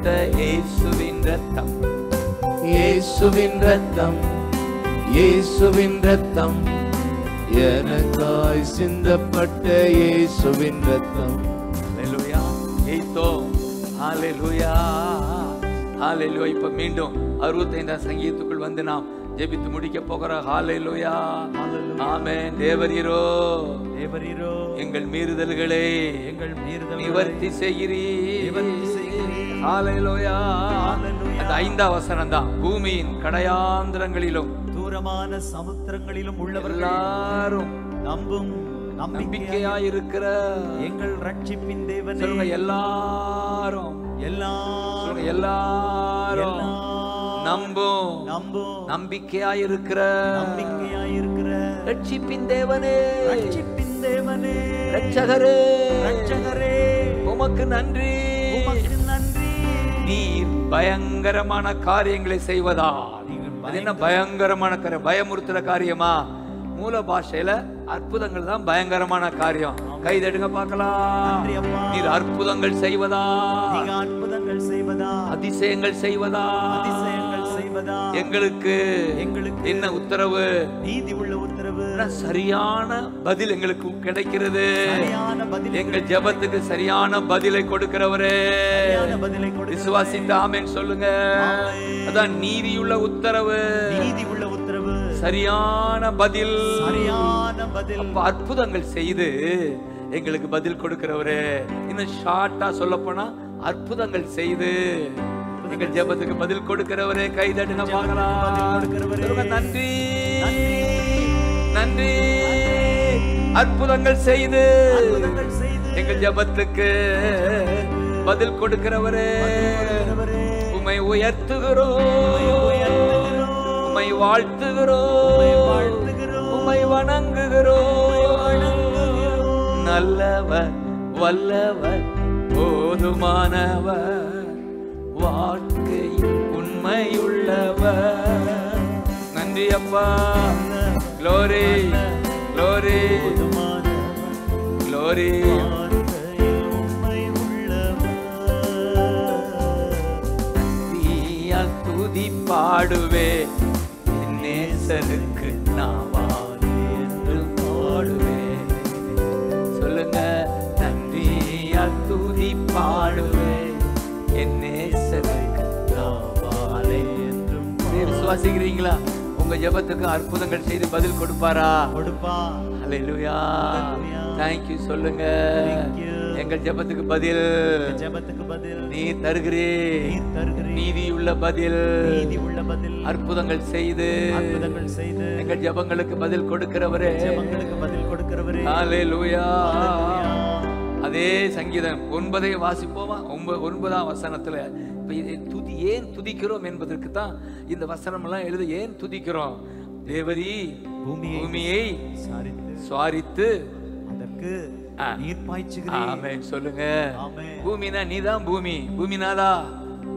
சிந்தப்பட்ட இயேசுவின் ரத்தம்
இயேசுவின் ரத்தம் இயேசுவின் ரத்தம் எனக்காய் சிந்தப்பட்ட இயேசுவின் ரத்தம்
ஹalleluya ஏத்தோ ஹalleluya ஹalleluya இப்ப மீண்டும் 65 சங்கீதத்துக்குள் வந்து நாம் ஜெபித்து முடிக்க போகிறோம் ஹalleluya ஆமென். தேவரீரோ.
தேவரீரோ.
எங்கள் மீறுதல்களை
எங்கள் மீறுதல்களை
நிவர்த்தி செய்கிறீர்.
நிவர்த்தி.
ஹalleluya
ஹalleluya.
அந்த ஐந்தாம் வசனம் தான். பூமியின் கடையாந்திரங்களிலும்
தூரமான சமுத்திரங்களிலும் உள்ளவர்கள்
எல்லாரும்
நம்பும் நம்பிக்கையா
நம்பிக்கையாய் இருக்கிற
எங்கள் ரட்சிப்பின் தேவனே.
எல்லாரும்.
எல்லா
சொல்லுங்க எல்லாரும். நம்பும்.
நம்பும்.
நம்பிக்கையாய் இருக்கிற
நம்பிக்கையாய் இருக்கிற
ரட்சிப்பின் தேவனே.
ரட்சிப்பின் தேவனே.
ரட்சகரே
ரட்சகரே
உமக்கு நன்றி.
உமக்கு நன்றி.
நீர் பயங்கரமான காரியங்களை செய்வதா என்ன பயங்கரமான காரியம்? பயமுறுத்துற காரியமா? மூல பாஷையில அற்புதங்கள் தான் பயங்கரமான காரியம். கைதடுங்க பார்க்கலாம். நீர் அற்புதங்கள் செய்வதா
அற்புதங்கள் செய்வதா
அதிசயங்கள் செய்வதா
அதிசயங்கள்
எங்களுக்கு
எங்களுக்கு
என்ன உத்தரவு?
நீதி உள்ள உத்தரவு.
சரியான பதில் எங்களுக்கு கிடைக்கிறது. எங்கள் ஜெபத்துக்கு சரியான பதிலை கொடுக்கிறவரே.
சரியான பதிலை கொடுக்க
விசுவாசித்து ஆமென் சொல்லுங்க. அதான் நீதியுள்ள உத்தரவு.
நீதி உள்ள உத்தரவு.
சரியான பதில்.
சரியான பதில்.
அற்புதங்கள் செய்து எங்களுக்கு பதில் கொடுக்கிறவரே. இன்னும் ஷார்ட்டா சொல்ல போனா அற்புதங்கள் செய்து. எங்கள் ஜெபத்துக்கு பதில் கொடுக்கிறவரே கைதட்டுங்க பார்க்கலாம் நன்றி
நன்றி.
அற்புதங்கள் செய்து எங்கள் ஜெபத்துக்கு பதில் கொடுக்கிறவரே. உமை உயர்த்துகிறோம். உமை வாழ்த்துகிறோம். உமை வணங்குகிறோம். நல்லவர் வல்லவர் போதுமானவர் வாழ்க்கையில் உண்மையுள்ளவர். நன்றி அப்பா. க்ளோரி க்ளோரி க்ளோரி துதி பாடுவே. நேசருக்கு நான் வாரி என்று பாடுவே. சொல்லுங்க நன்றியால் துதி பாடுவே. என் பாடுவேன். விசுவாசிக்கிறீங்களா? உங்க ஜெபத்துக்கு அற்புதங்கள் செய்து பதில் கொடுப்பாரா?
கொடுப்பா.
thank you சொல்லுங்க. எங்கள் ஜெபத்துக்கு பதில்.
ஜெபத்துக்கு பதில்.
நீ தருகிறே
தருகிறீர்.
நீதியுள்ள பதில்.
நீதி உள்ள பதில்.
அற்புதங்கள் செய்து.
அற்புதங்கள் செய்து.
எங்கள் ஜெபங்களுக்கு பதில் கொடுக்கிறவரே.
ஜெபங்களுக்கு பதில் கொடுக்கிறவரே.
ஹalleluya. அதே சங்கீதம் ஒன்பதை வாசிப்போமா? ஒன்ப ஒன்பதாம் வசனத்துல. இப்ப இதை துதி ஏன் துதிக்கிறோம் என்பதற்கு தான் இந்த வசனம் எல்லாம் எழுத ஏன் துதிக்கிறோம்? தேவரி
பூமியை
சுவாரித்து
அதற்கு. நீர் பாய்ச்சுகிறேன்
சொல்லுங்க. பூமினா நீதான் பூமி பூமினாதா?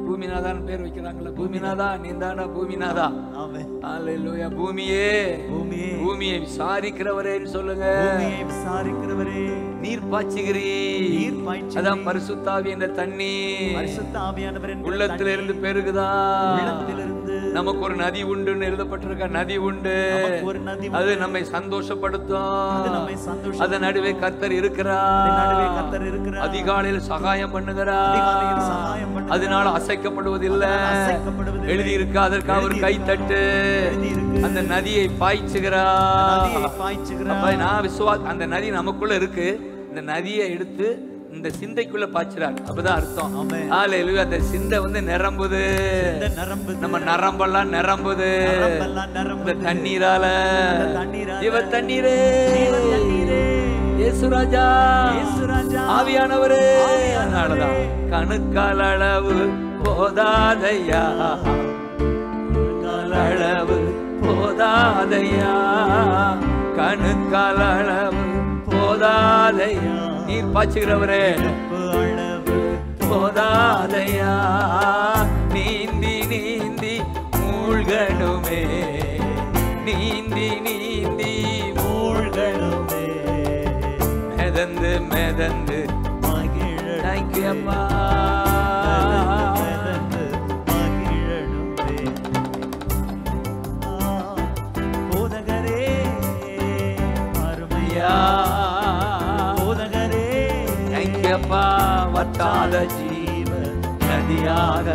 பூமிநாதான்னு பேர் வைக்கிறாங்களா பூமிநாதா நீந்தானா பூமிநாதா
ஆமென்.
அல்லேலூயா பூமியே.
பூமியே.
பூமியை விசாரிக்கிறவரேன்னு சொல்லுங்க.
பூமியை விசாரிக்கிறவரே.
நீர் பாய்ச்சுகிறீ
நீர் பாய்ச்சுகிறீர்.
அதான் பரிசுத்தாவி என்ற தண்ணி
பரிசுத்த ஆவியானவர் என்கிற
உள்ளத்துல இருந்து பெருகுதா?
உள்ளத்திலிருந்து
நமக்கு ஒரு நதி உண்டுன்னு எழுதப்பட்டிருக்க நதி உண்டு
ஒரு நதி.
அது நம்மை சந்தோஷப்படுத்தும்
அது நம்மை சந்தோஷம்
அதன் நடுவே கர்த்தர்
நடுவே
இருக்கிறார். அதிகாலையில் சகாயம் பண்ணுகிறார். அதனால அசைக்கப்படுவதில்லை. எழுதி இருக்கு அதற்காக ஒரு கை தட்டு. அந்த நதியை பாய்ச்சுகிறார் நான் விசுவா அந்த நதி நமக்குள்ள இருக்கு இந்த நதியை எடுத்து இந்த சிந்தைக்குள்ள பாய்ச்சுறார் அப்பதான் அர்த்தம். ஹalleluya அந்த சிந்தை வந்து நிரம்புது. நம்ம நரம்பெல்லாம் நிரம்புது. இந்த தண்ணீரால. இவ தண்ணீரே.
ஜீவ தண்ணீரே.
இயேசு ராஜா.
இயேசு ராஜா.
ஆவியானவரே. அதனாலதான் கணுக்கால் அளவு போதாதையா. அளவு போதாதையா. கணுக்கால் அளவு போதாதையா. நீர் பாய்ச்சுகிறவரே போதாதையா? நீந்தி நீந்தி மூழ்கணுமே நீந்தி நீந்தி
மூழ்கணுமே
மெதந்து மெதந்து.
மகிழ
வற்றாத ஜீவ நதியாக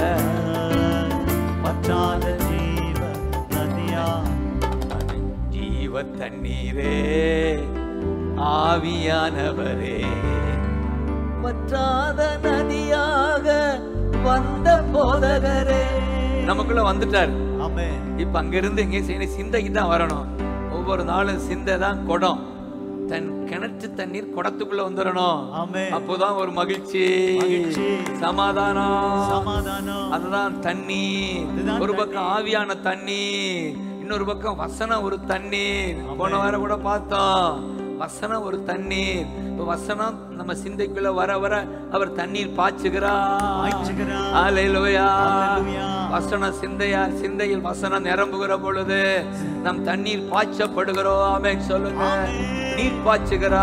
வற்றாத ஜீவ நதியா
ஜீவ தண்ணீரே ஆவியானவரே. வற்றாத நதியாக வந்த போதகரே. நமக்குள்ள வந்துட்டார். இப்ப அங்கிருந்து எங்கே செய்யணும். சிந்தைக்கு தான் வரணும். ஒவ்வொரு நாளும் சிந்தை தான் குடம். தன் கிணற்று தண்ணீர் குடத்துக்குள்ள வந்துடணும் அப்போதான் ஒரு மகிழ்ச்சி. சமாதானம்.
சமாதானம்.
அதுதான்
இதுதான்
ஒரு பக்கம் ஆவியான தண்ணீர். இன்னொரு பக்கம் வசனம் ஒரு தண்ணீர். போன வாரம் கூட பார்த்தோம். வசனம் ஒரு தண்ணீர். இப்ப வசனம் நம்ம சிந்தைக்குள்ள வர வர அவர் தண்ணீர் பாய்ச்சுகிறார். வசனம் சிந்தையா சிந்தையில் வசனம் நிரம்புகிற பொழுது நம் தண்ணீர் பாய்ச்சப்படுகிறோம். ஆமென் சொல்லுங்க. நீர்
பாய்ச்சுகிறா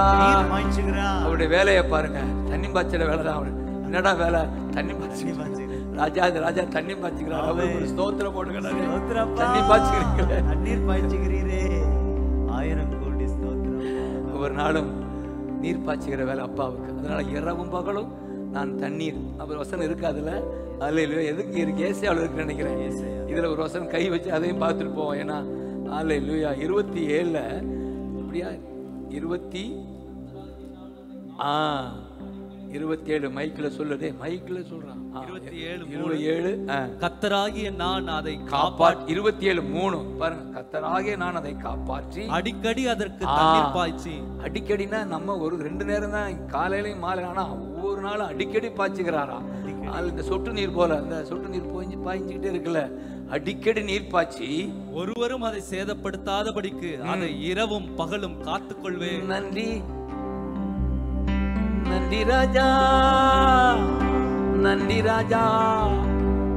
அவருடைய வேலையை பாருங்க. தண்ணி பாய்ச்சல வேலை தான் அவரு. என்னடா வேலை? தண்ணி பாய்ச்சி ராஜா இந்த ராஜா தண்ணி பாய்ச்சிக்கிறார் அவருக்கு ஒரு ஸ்தோத்திரம் போட்டுக்கிறாரு. தண்ணி பாய்ச்சிக்கிறீங்களே
தண்ணீர் பாய்ச்சுகிறீரே. ஆயிரம் கோடி ஸ்தோத்திரம்.
ஒவ்வொரு நாளும் நீர் பாய்ச்சுகிற வேலை அப்பாவுக்கு அதனால இரவும் பகலும் நான் தண்ணீர். அவர் வசனம் இருக்காதுல்ல? அதுல இல்லையோ எதுக்கு இருக்கு? ஏசியாவில் இருக்குன்னு நினைக்கிறேன். இதுல ஒரு வசனம் கை வச்சு அதையும் பார்த்துட்டு போவோம். ஏன்னா அல்ல இல்லையா இருபத்தி ஏழுல அப்படியா? இருபத்தி ஆ இருபத்தி ஏழு மைக்கில் சொல்லுதே மைக்கில் சொல்றான். ஆ,
இருபத்தி ஏழு,
இருபது ஏழு.
கத்தராகிய நான் அதை
காப்பாற் இருபத்தி ஏழு மூணு. பாருங்க கத்தராகிய நான் அதை காப்பாற்றி
அடிக்கடி அதற்கு பாய்ச்சி.
அடிக்கடினா நம்ம ஒரு ரெண்டு நேரம் தான் காலையிலையும் மாலை ஆனா ஒவ்வொரு நாளும் அடிக்கடி பாய்ச்சுக்கிறாரா ஆள் இந்த சொட்டு நீர் போல இந்த சொட்டு நீர் போய்ஞ்சு பாய்ஞ்சுக்கிட்டே இருக்குல்ல. அடிக்கடி நீர் பாய்ச்சி
ஒருவரும் அதை சேதப்படுத்தாதபடிக்கு அதை இரவும் பகலும் காத்துக்கொள்வேன்.
நன்றி. நன்றி ராஜா. நன்றி ராஜா.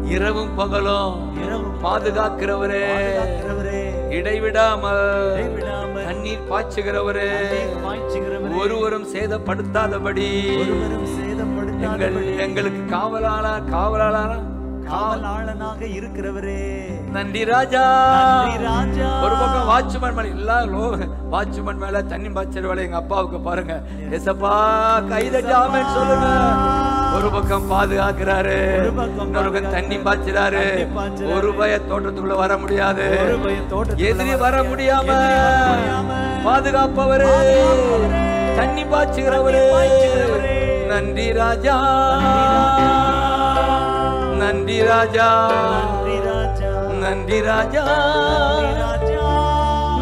இரவும் பகலும்
இரவும்
பாதுகாக்கிறவரே. இடைவிடாமல் தண்ணீர் பாய்ச்சுகிறவரே. ஒருவரும் சேதப்படுத்தாதபடி எங்களுக்கு காவலாளா காவலாளா.
காவலாளனாக இருக்கிறவரே.
நன்றி ராஜா.
நன்றி ராஜா.
ஒரு பக்கம் வாட்ச்மேன் மேல எல்லா லோ வாட்ச்மேன் மேல தண்ணி பாய்ச்சல் வேலை எங்க அப்பாவுக்கு பாருங்க. எசப்பா கைதட்டி ஆமென் சொல்லுங்க. ஒரு பக்கம் பாதுகாக்கிறாரு.
ஒரு பக்கம்
தண்ணி பாய்ச்சுறாரு. ஒரு பய தோட்டத்துக்குள்ள வர முடியாது. எதிரி
வர.
முடியாம. பாதுகாப்பவரே. தண்ணி பாய்ச்சுகிறவரே. நன்றி ராஜா. நன்றி ராஜா.
நன்றி ராஜா.
நன்றி ராஜா.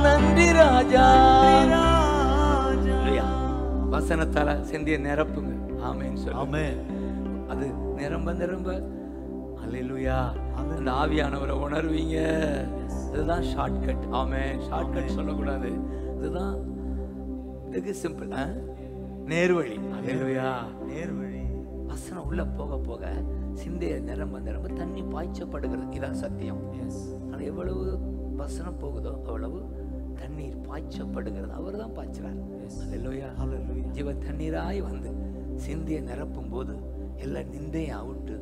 நன்றி ராஜா?
வசனத்தால சிந்திய நிரப்புங்க. ஆமென் சொல்லு
ஆமென்.
அது நிரம்ப நிரம்ப. அல்லேலூயா அந்த ஆவியானவரை உணர்வீங்க. அதுதான் ஷார்ட்கட் ஆமென். ஷார்ட்கட் சொல்லக்கூடாது. இதுதான் வெகு சிம்பிள் நேர்வழி. அல்லேலூயா
நேர்வழி.
வசனம் உள்ள போக போக சிந்தைய நிரம்ப நிரம்ப தண்ணி பாய்ச்சப்படுகிறது. இதான் சத்தியம். அது எவ்வளவு வசனம் போகுதோ அவ்வளவு தண்ணீர் பாய்ச்சப்படுகிறது. அவர் தான் பாய்ச்சுறார் ஜீவ தண்ணீராய் வந்து சிந்தையை நிரப்பும் போது எல்லா நிந்தையும் அவுட்டு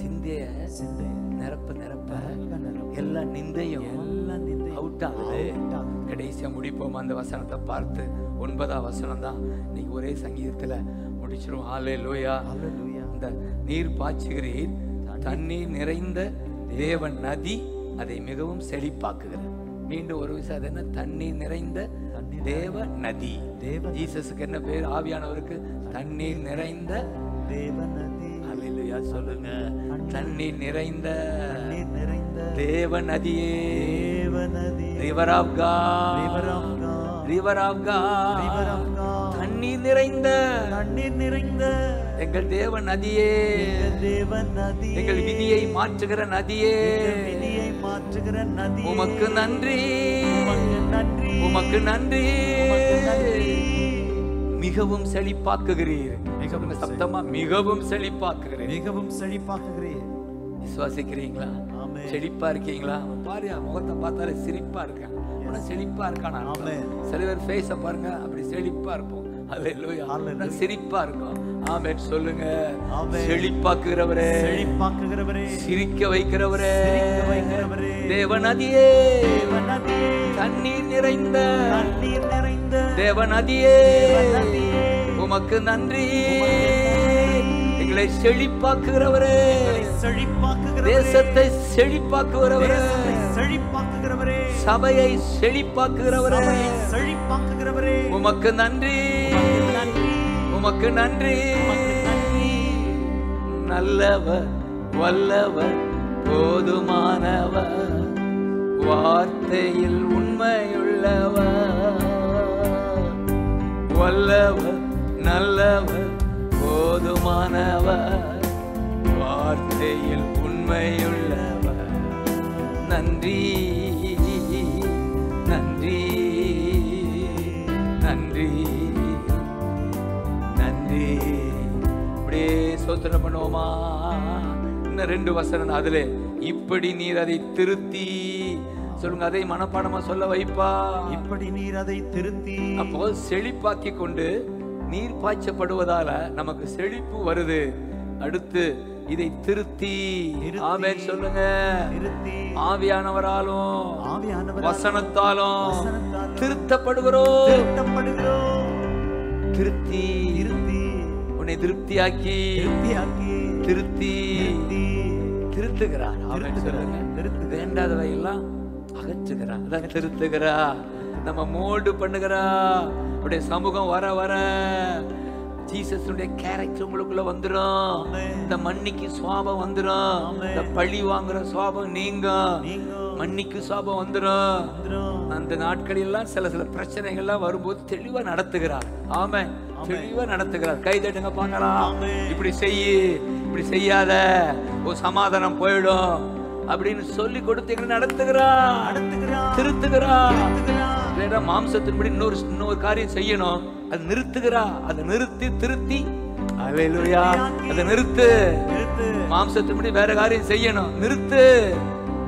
சிந்தைய
சிந்தை
நிரப்ப நிரப்ப எல்லா நிந்தையும் அவுட் ஆகுது. கடைசியா முடிப்போம் அந்த வசனத்தை பார்த்து ஒன்பதாம் வசனம் தான் இன்னைக்கு ஒரே சங்கீதத்துல முடிச்சிரும் ஹாலே லோயா இந்த நீர் பாய்ச்சுகிறீர். தண்ணீர் நிறைந்த தேவ நதி அதை மிகவும் செழிப்பாக்குகிறது. மீண்டும் ஒரு விஷயம் அது என்ன? தண்ணீர் நிறைந்த தேவ நதி.
தேவ
ஜீசஸுக்கு என்ன பேர்? ஆவியானவருக்கு தண்ணீர் நிறைந்த
தேவநதி
ஹalleluya சொல்லுங்க. தண்ணீர் நிறைந்த
நிறைந்த
தேவ நதியே.
தேவநதி
river of
River of
God
God.
River of
River of
God
God.
தண்ணீர் நிறைந்த
தண்ணீர் நிறைந்த
எங்கள் தேவ நதியே.
எங்கள் தேவநதி
எங்கள் விதியை மாற்றுகிற நதியே.
விதியை மாற்றுகிற நதி
உமக்கு நன்றி.
உமக்கு நன்றி.
உமக்கு நன்றி. மிகவும் செழிப்பாக்குகிறீர். சொல்லுங்க சத்தமா மிகவும் செழிப்பாக்குகிறீர்.
மிகவும் செழிப்பாக்குகிறீர்.
விசுவாசிக்கிறீங்களா. செழிப்பா இருக்கீங்களா? பாரு முகத்தை பார்த்தாலே சிரிப்பா இருக்கான். ஆனா செழிப்பா இருக்கான். சில பேர் ஃபேஸ பாருங்க அப்படி செழிப்பா இருப்போம். சிரிப்பா இருக்கும். ஆமென் சொல்லுங்க. செழிப்பாக்குகிறவரே.
செழிப்பாக்குகிறவரே.
சிரிக்க வைக்கிறவரே.
வைக்கிறவரே.
தேவநதியே. தண்ணீர் நிறைந்த.
தண்ணீர் நிறைந்த.
தேவநதியே. உமக்கு நன்றி. எங்களை செழிப்பாக்குகிறவரே. தேசத்தை செழிப்பாக்குகிறவரே.
செழிப்பாக்குகிறவரே.
சபையை செழிப்பாக்குகிறவரே.
செழிப்பாக்குகிறவரே.
உமக்கு நன்றி.
உமக்கு நன்றி.
உமக்கு நன்றி.
உமக்கு நன்றி.
நல்லவர் வல்லவர் போதுமானவர். வார்த்தையில் உண்மையுள்ளவர். வல்லவர் நல்லவர் போதுமானவர். வார்த்தையில் உண்மையுள்ளவர். நன்றி நன்றி நன்றி நன்றி. அப்படியே சோத்திரம் பண்ணுவோமா? இன்னும் ரெண்டு வசனம் அதுல. இப்படி நீர் அதை திருத்தி. சொல்லுங்க அதை மனப்பாடமா சொல்ல வைப்பா.
இப்படி நீர் அதை திருத்தி.
அப்போ செழிப்பாக்கி கொண்டு நீர் பாய்ச்சப்படுவதால நமக்கு செழிப்பு வருது. அடுத்து இதை திருத்தி. ஆமென் சொல்லுங்க.
திருத்தி.
ஆவியானவராலும்
ஆவியானவர்
வசனத்தாலும் திருத்தப்படுகிறோம். திருத்தி. உன்னை திருப்தியாக்கி. திருத்தி.
திருத்தி.
திருத்துகிறார்.
திருத்துகிறார்.
சொல்லுங்க.
திருத்துகிறார்.
எல்லாம் நம்ம மோல்டு பண்ணுகிறா. அப்படியே சமூகம் வர வர. ஜீசஸுடைய கேரக்டர் உங்களுக்குள்ள வந்துரும்.
ஆமென்.
இந்த மன்னிக்கு சுவாபம் வந்துரும்.
ஆமென்.
இந்த பழி வாங்குற சுவாபம் நீங்க. மன்னிக்கு சுவாபம் வந்துரும். அந்த நாட்களெல்லாம் சில சில பிரச்சனைகள்லாம் வரும்போது தெளிவா நடத்துகிறார். ஆமே தெளிவா நடத்துகிறார். கை தட்டுங்க பார்க்கலாம். இப்படி செய்யு இப்படி செய்யாத. ஒரு சமாதானம் போயிடும். அப்படின்னு சொல்லி கொடுத்து நடத்துகிறார். திருத்துகிறார். இல்லைன்னா மாம்சத்தின்படி இன்னொரு இன்னொரு காரியம் செய்யணும். அது நிறுத்துகிறா. அதை நிறுத்தி திருத்தி. அல்லேலூயா அதை நிறுத்து. மாம்சத்தின்படி வேற காரியம் செய்யணும். நிறுத்து.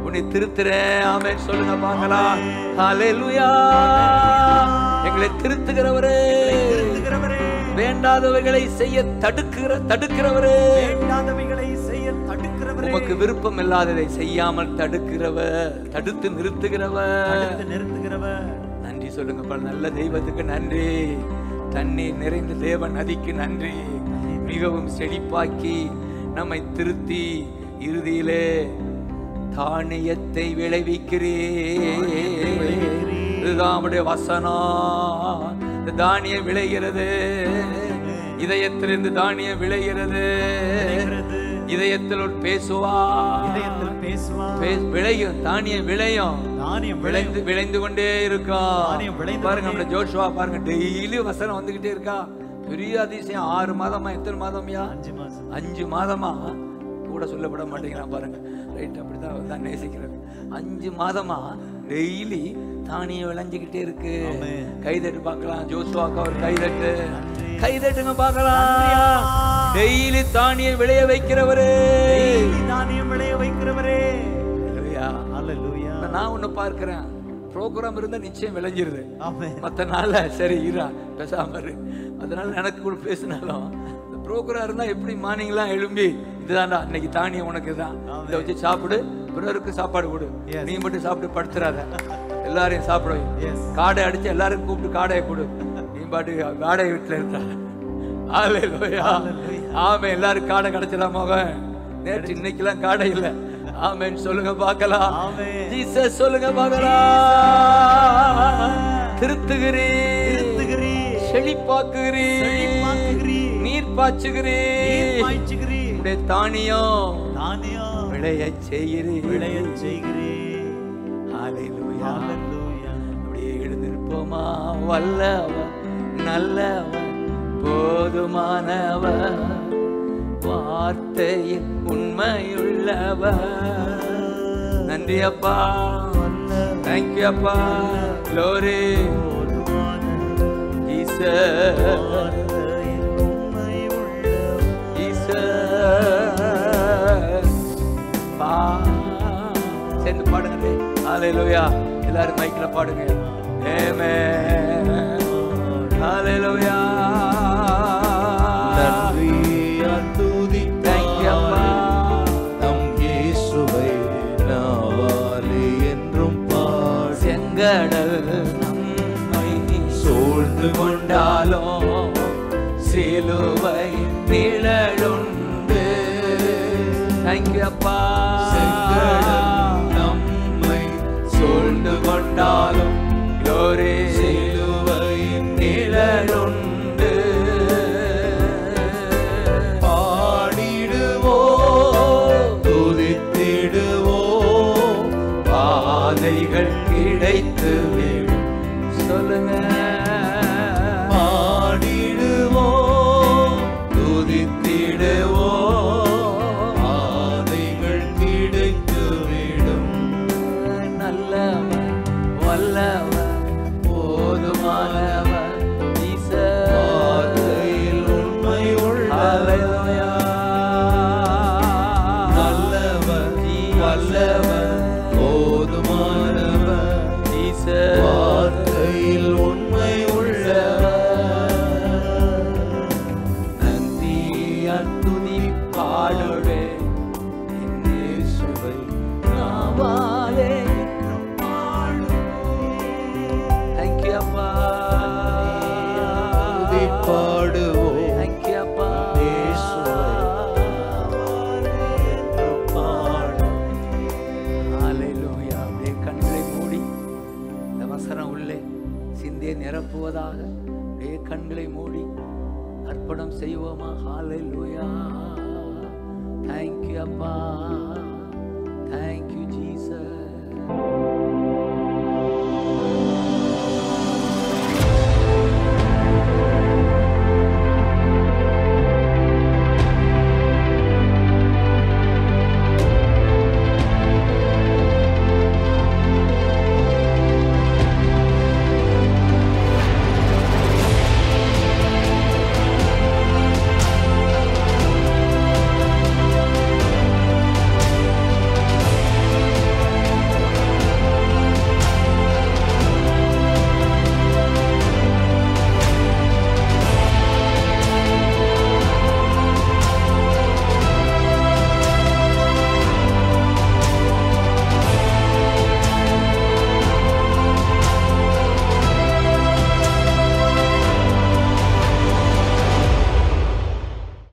உன்னை திருத்துறேன். ஆமென். சொல்லுங்க பார்க்கலாம். ஹalleluya. எங்களை திருத்துகிறவரே. வேண்டாதவைகளை செய்ய தடுக்கிற தடுக்கிறவரே.
வேண்டாதவைகளை
உமக்கு விருப்பம் இல்லாததை செய்யாமல் தடுக்கிறவர் தடுத்து நிறுத்துகிறவர்.
தடுத்து நிறுத்துகிறவர்.
நன்றி சொல்லுங்க பல நல்ல தெய்வத்துக்கு நன்றி. தண்ணீர் நிறைந்த தேவ நதிக்கு நன்றி. மிகவும் செழிப்பாக்கி நம்மை திருத்தி இறுதியிலே தானியத்தை விளைவிக்கிறீ இதுதான் நம்முடைய வசனம். இந்த தானியம் விளைகிறது. இதயத்திலிருந்து தானியம் விளைகிறது. இதயத்தில் ஒரு பேசுவா
இதயத்தில் பேசுவார்
பே- விளையும் தானியம் விளையும்.
தானியம்
விளைந்து விளைந்து கொண்டே இருக்கும்
தானியம் விளைந்து
பாருங்க நம்ம ஜோஷுவா பாருங்க டெய்லி வசனம் வந்துகிட்டே இருக்கா. பெரிய அதிசயம் ஆறு மாதமா எத்தனை மாதம்யா?
அஞ்சு மாசம்
அஞ்சு மாதமா? கூட சொல்லப்பட மாட்டேங்கிறான் பாருங்க. ரைட் அப்படிதான் தான் நேசிக்கிறது அஞ்சு மாதமா டெய்லி தானியம் விளைஞ்சுக்கிட்டே இருக்கு. கைதட்டு பார்க்கலாம். ஜோசுவாக்கா ஒரு கைதட்டு. கைதட்டுங்க பார்க்கலாம். டெய்லி தானியம் விளைய வைக்கிறவரே.
தானியம் விளைய வைக்கிறவரே.
நான் ஒண்ணு பார்க்கிறேன். ப்ரோக்ராம் இருந்தா நிச்சயம் விளைஞ்சிருது. மத்த நாள்ல சரி இரா பேசாம அதனால எனக்கு கூட பேசினாலும் இந்த ப்ரோக்ராம் இருந்தா எப்படி மார்னிங்லாம் எழும்பி இதுதான்டா இன்னைக்கு தானியம் உனக்கு தான் இதை வச்சு சாப்பிடு பிறருக்கு சாப்பாடு கொடு. நீ மட்டும் சாப்பிட்டு படுத்துறாத. எல்லாரையும் சாப்பிட. வை.
Yes.
காடை அடிச்சு எல்லாரும் கூப்பிட்டு காடையை கொடு. நீ பாட்டு வாடகை வீட்டுல இருந்தா. ஹalleluya. ஆமே எல்லாரும் காடை கிடைச்சலாம் மகன் நேற்று இன்னைக்கெல்லாம் காடை இல்ல ஆமென் சொல்லுங்க பார்க்கலாம். ஜீசஸ் சொல்லுங்க பார்க்கலாம் திருத்துகிறீ. செழிப்பாக்குகிறீ. நீர் பாய்ச்சுகிறீ. உடைய தானியம்
தானியம்
விளைய செய்கிறீ
செய்கிறீர்.
ஹalleluya.
ஹalleluya.
அப்படியே எழுந்திருப்போமா வல்லவ நல்லவ போதுமானவ வார்த்தையில் உண்மையுள்ளவர் நன்றி அப்பா. தேங்க்யூ அப்பா. க்ளோரி ஈசர்
வார்த்தையின்
பா. சேர்ந்து பாடுங்க. ஹalleluya எல்லாரும் மைக்கில் பாடுங்க. ஏமே ஹalleluya லோயா தேங்க்யூ அப்பா
செங்கடல்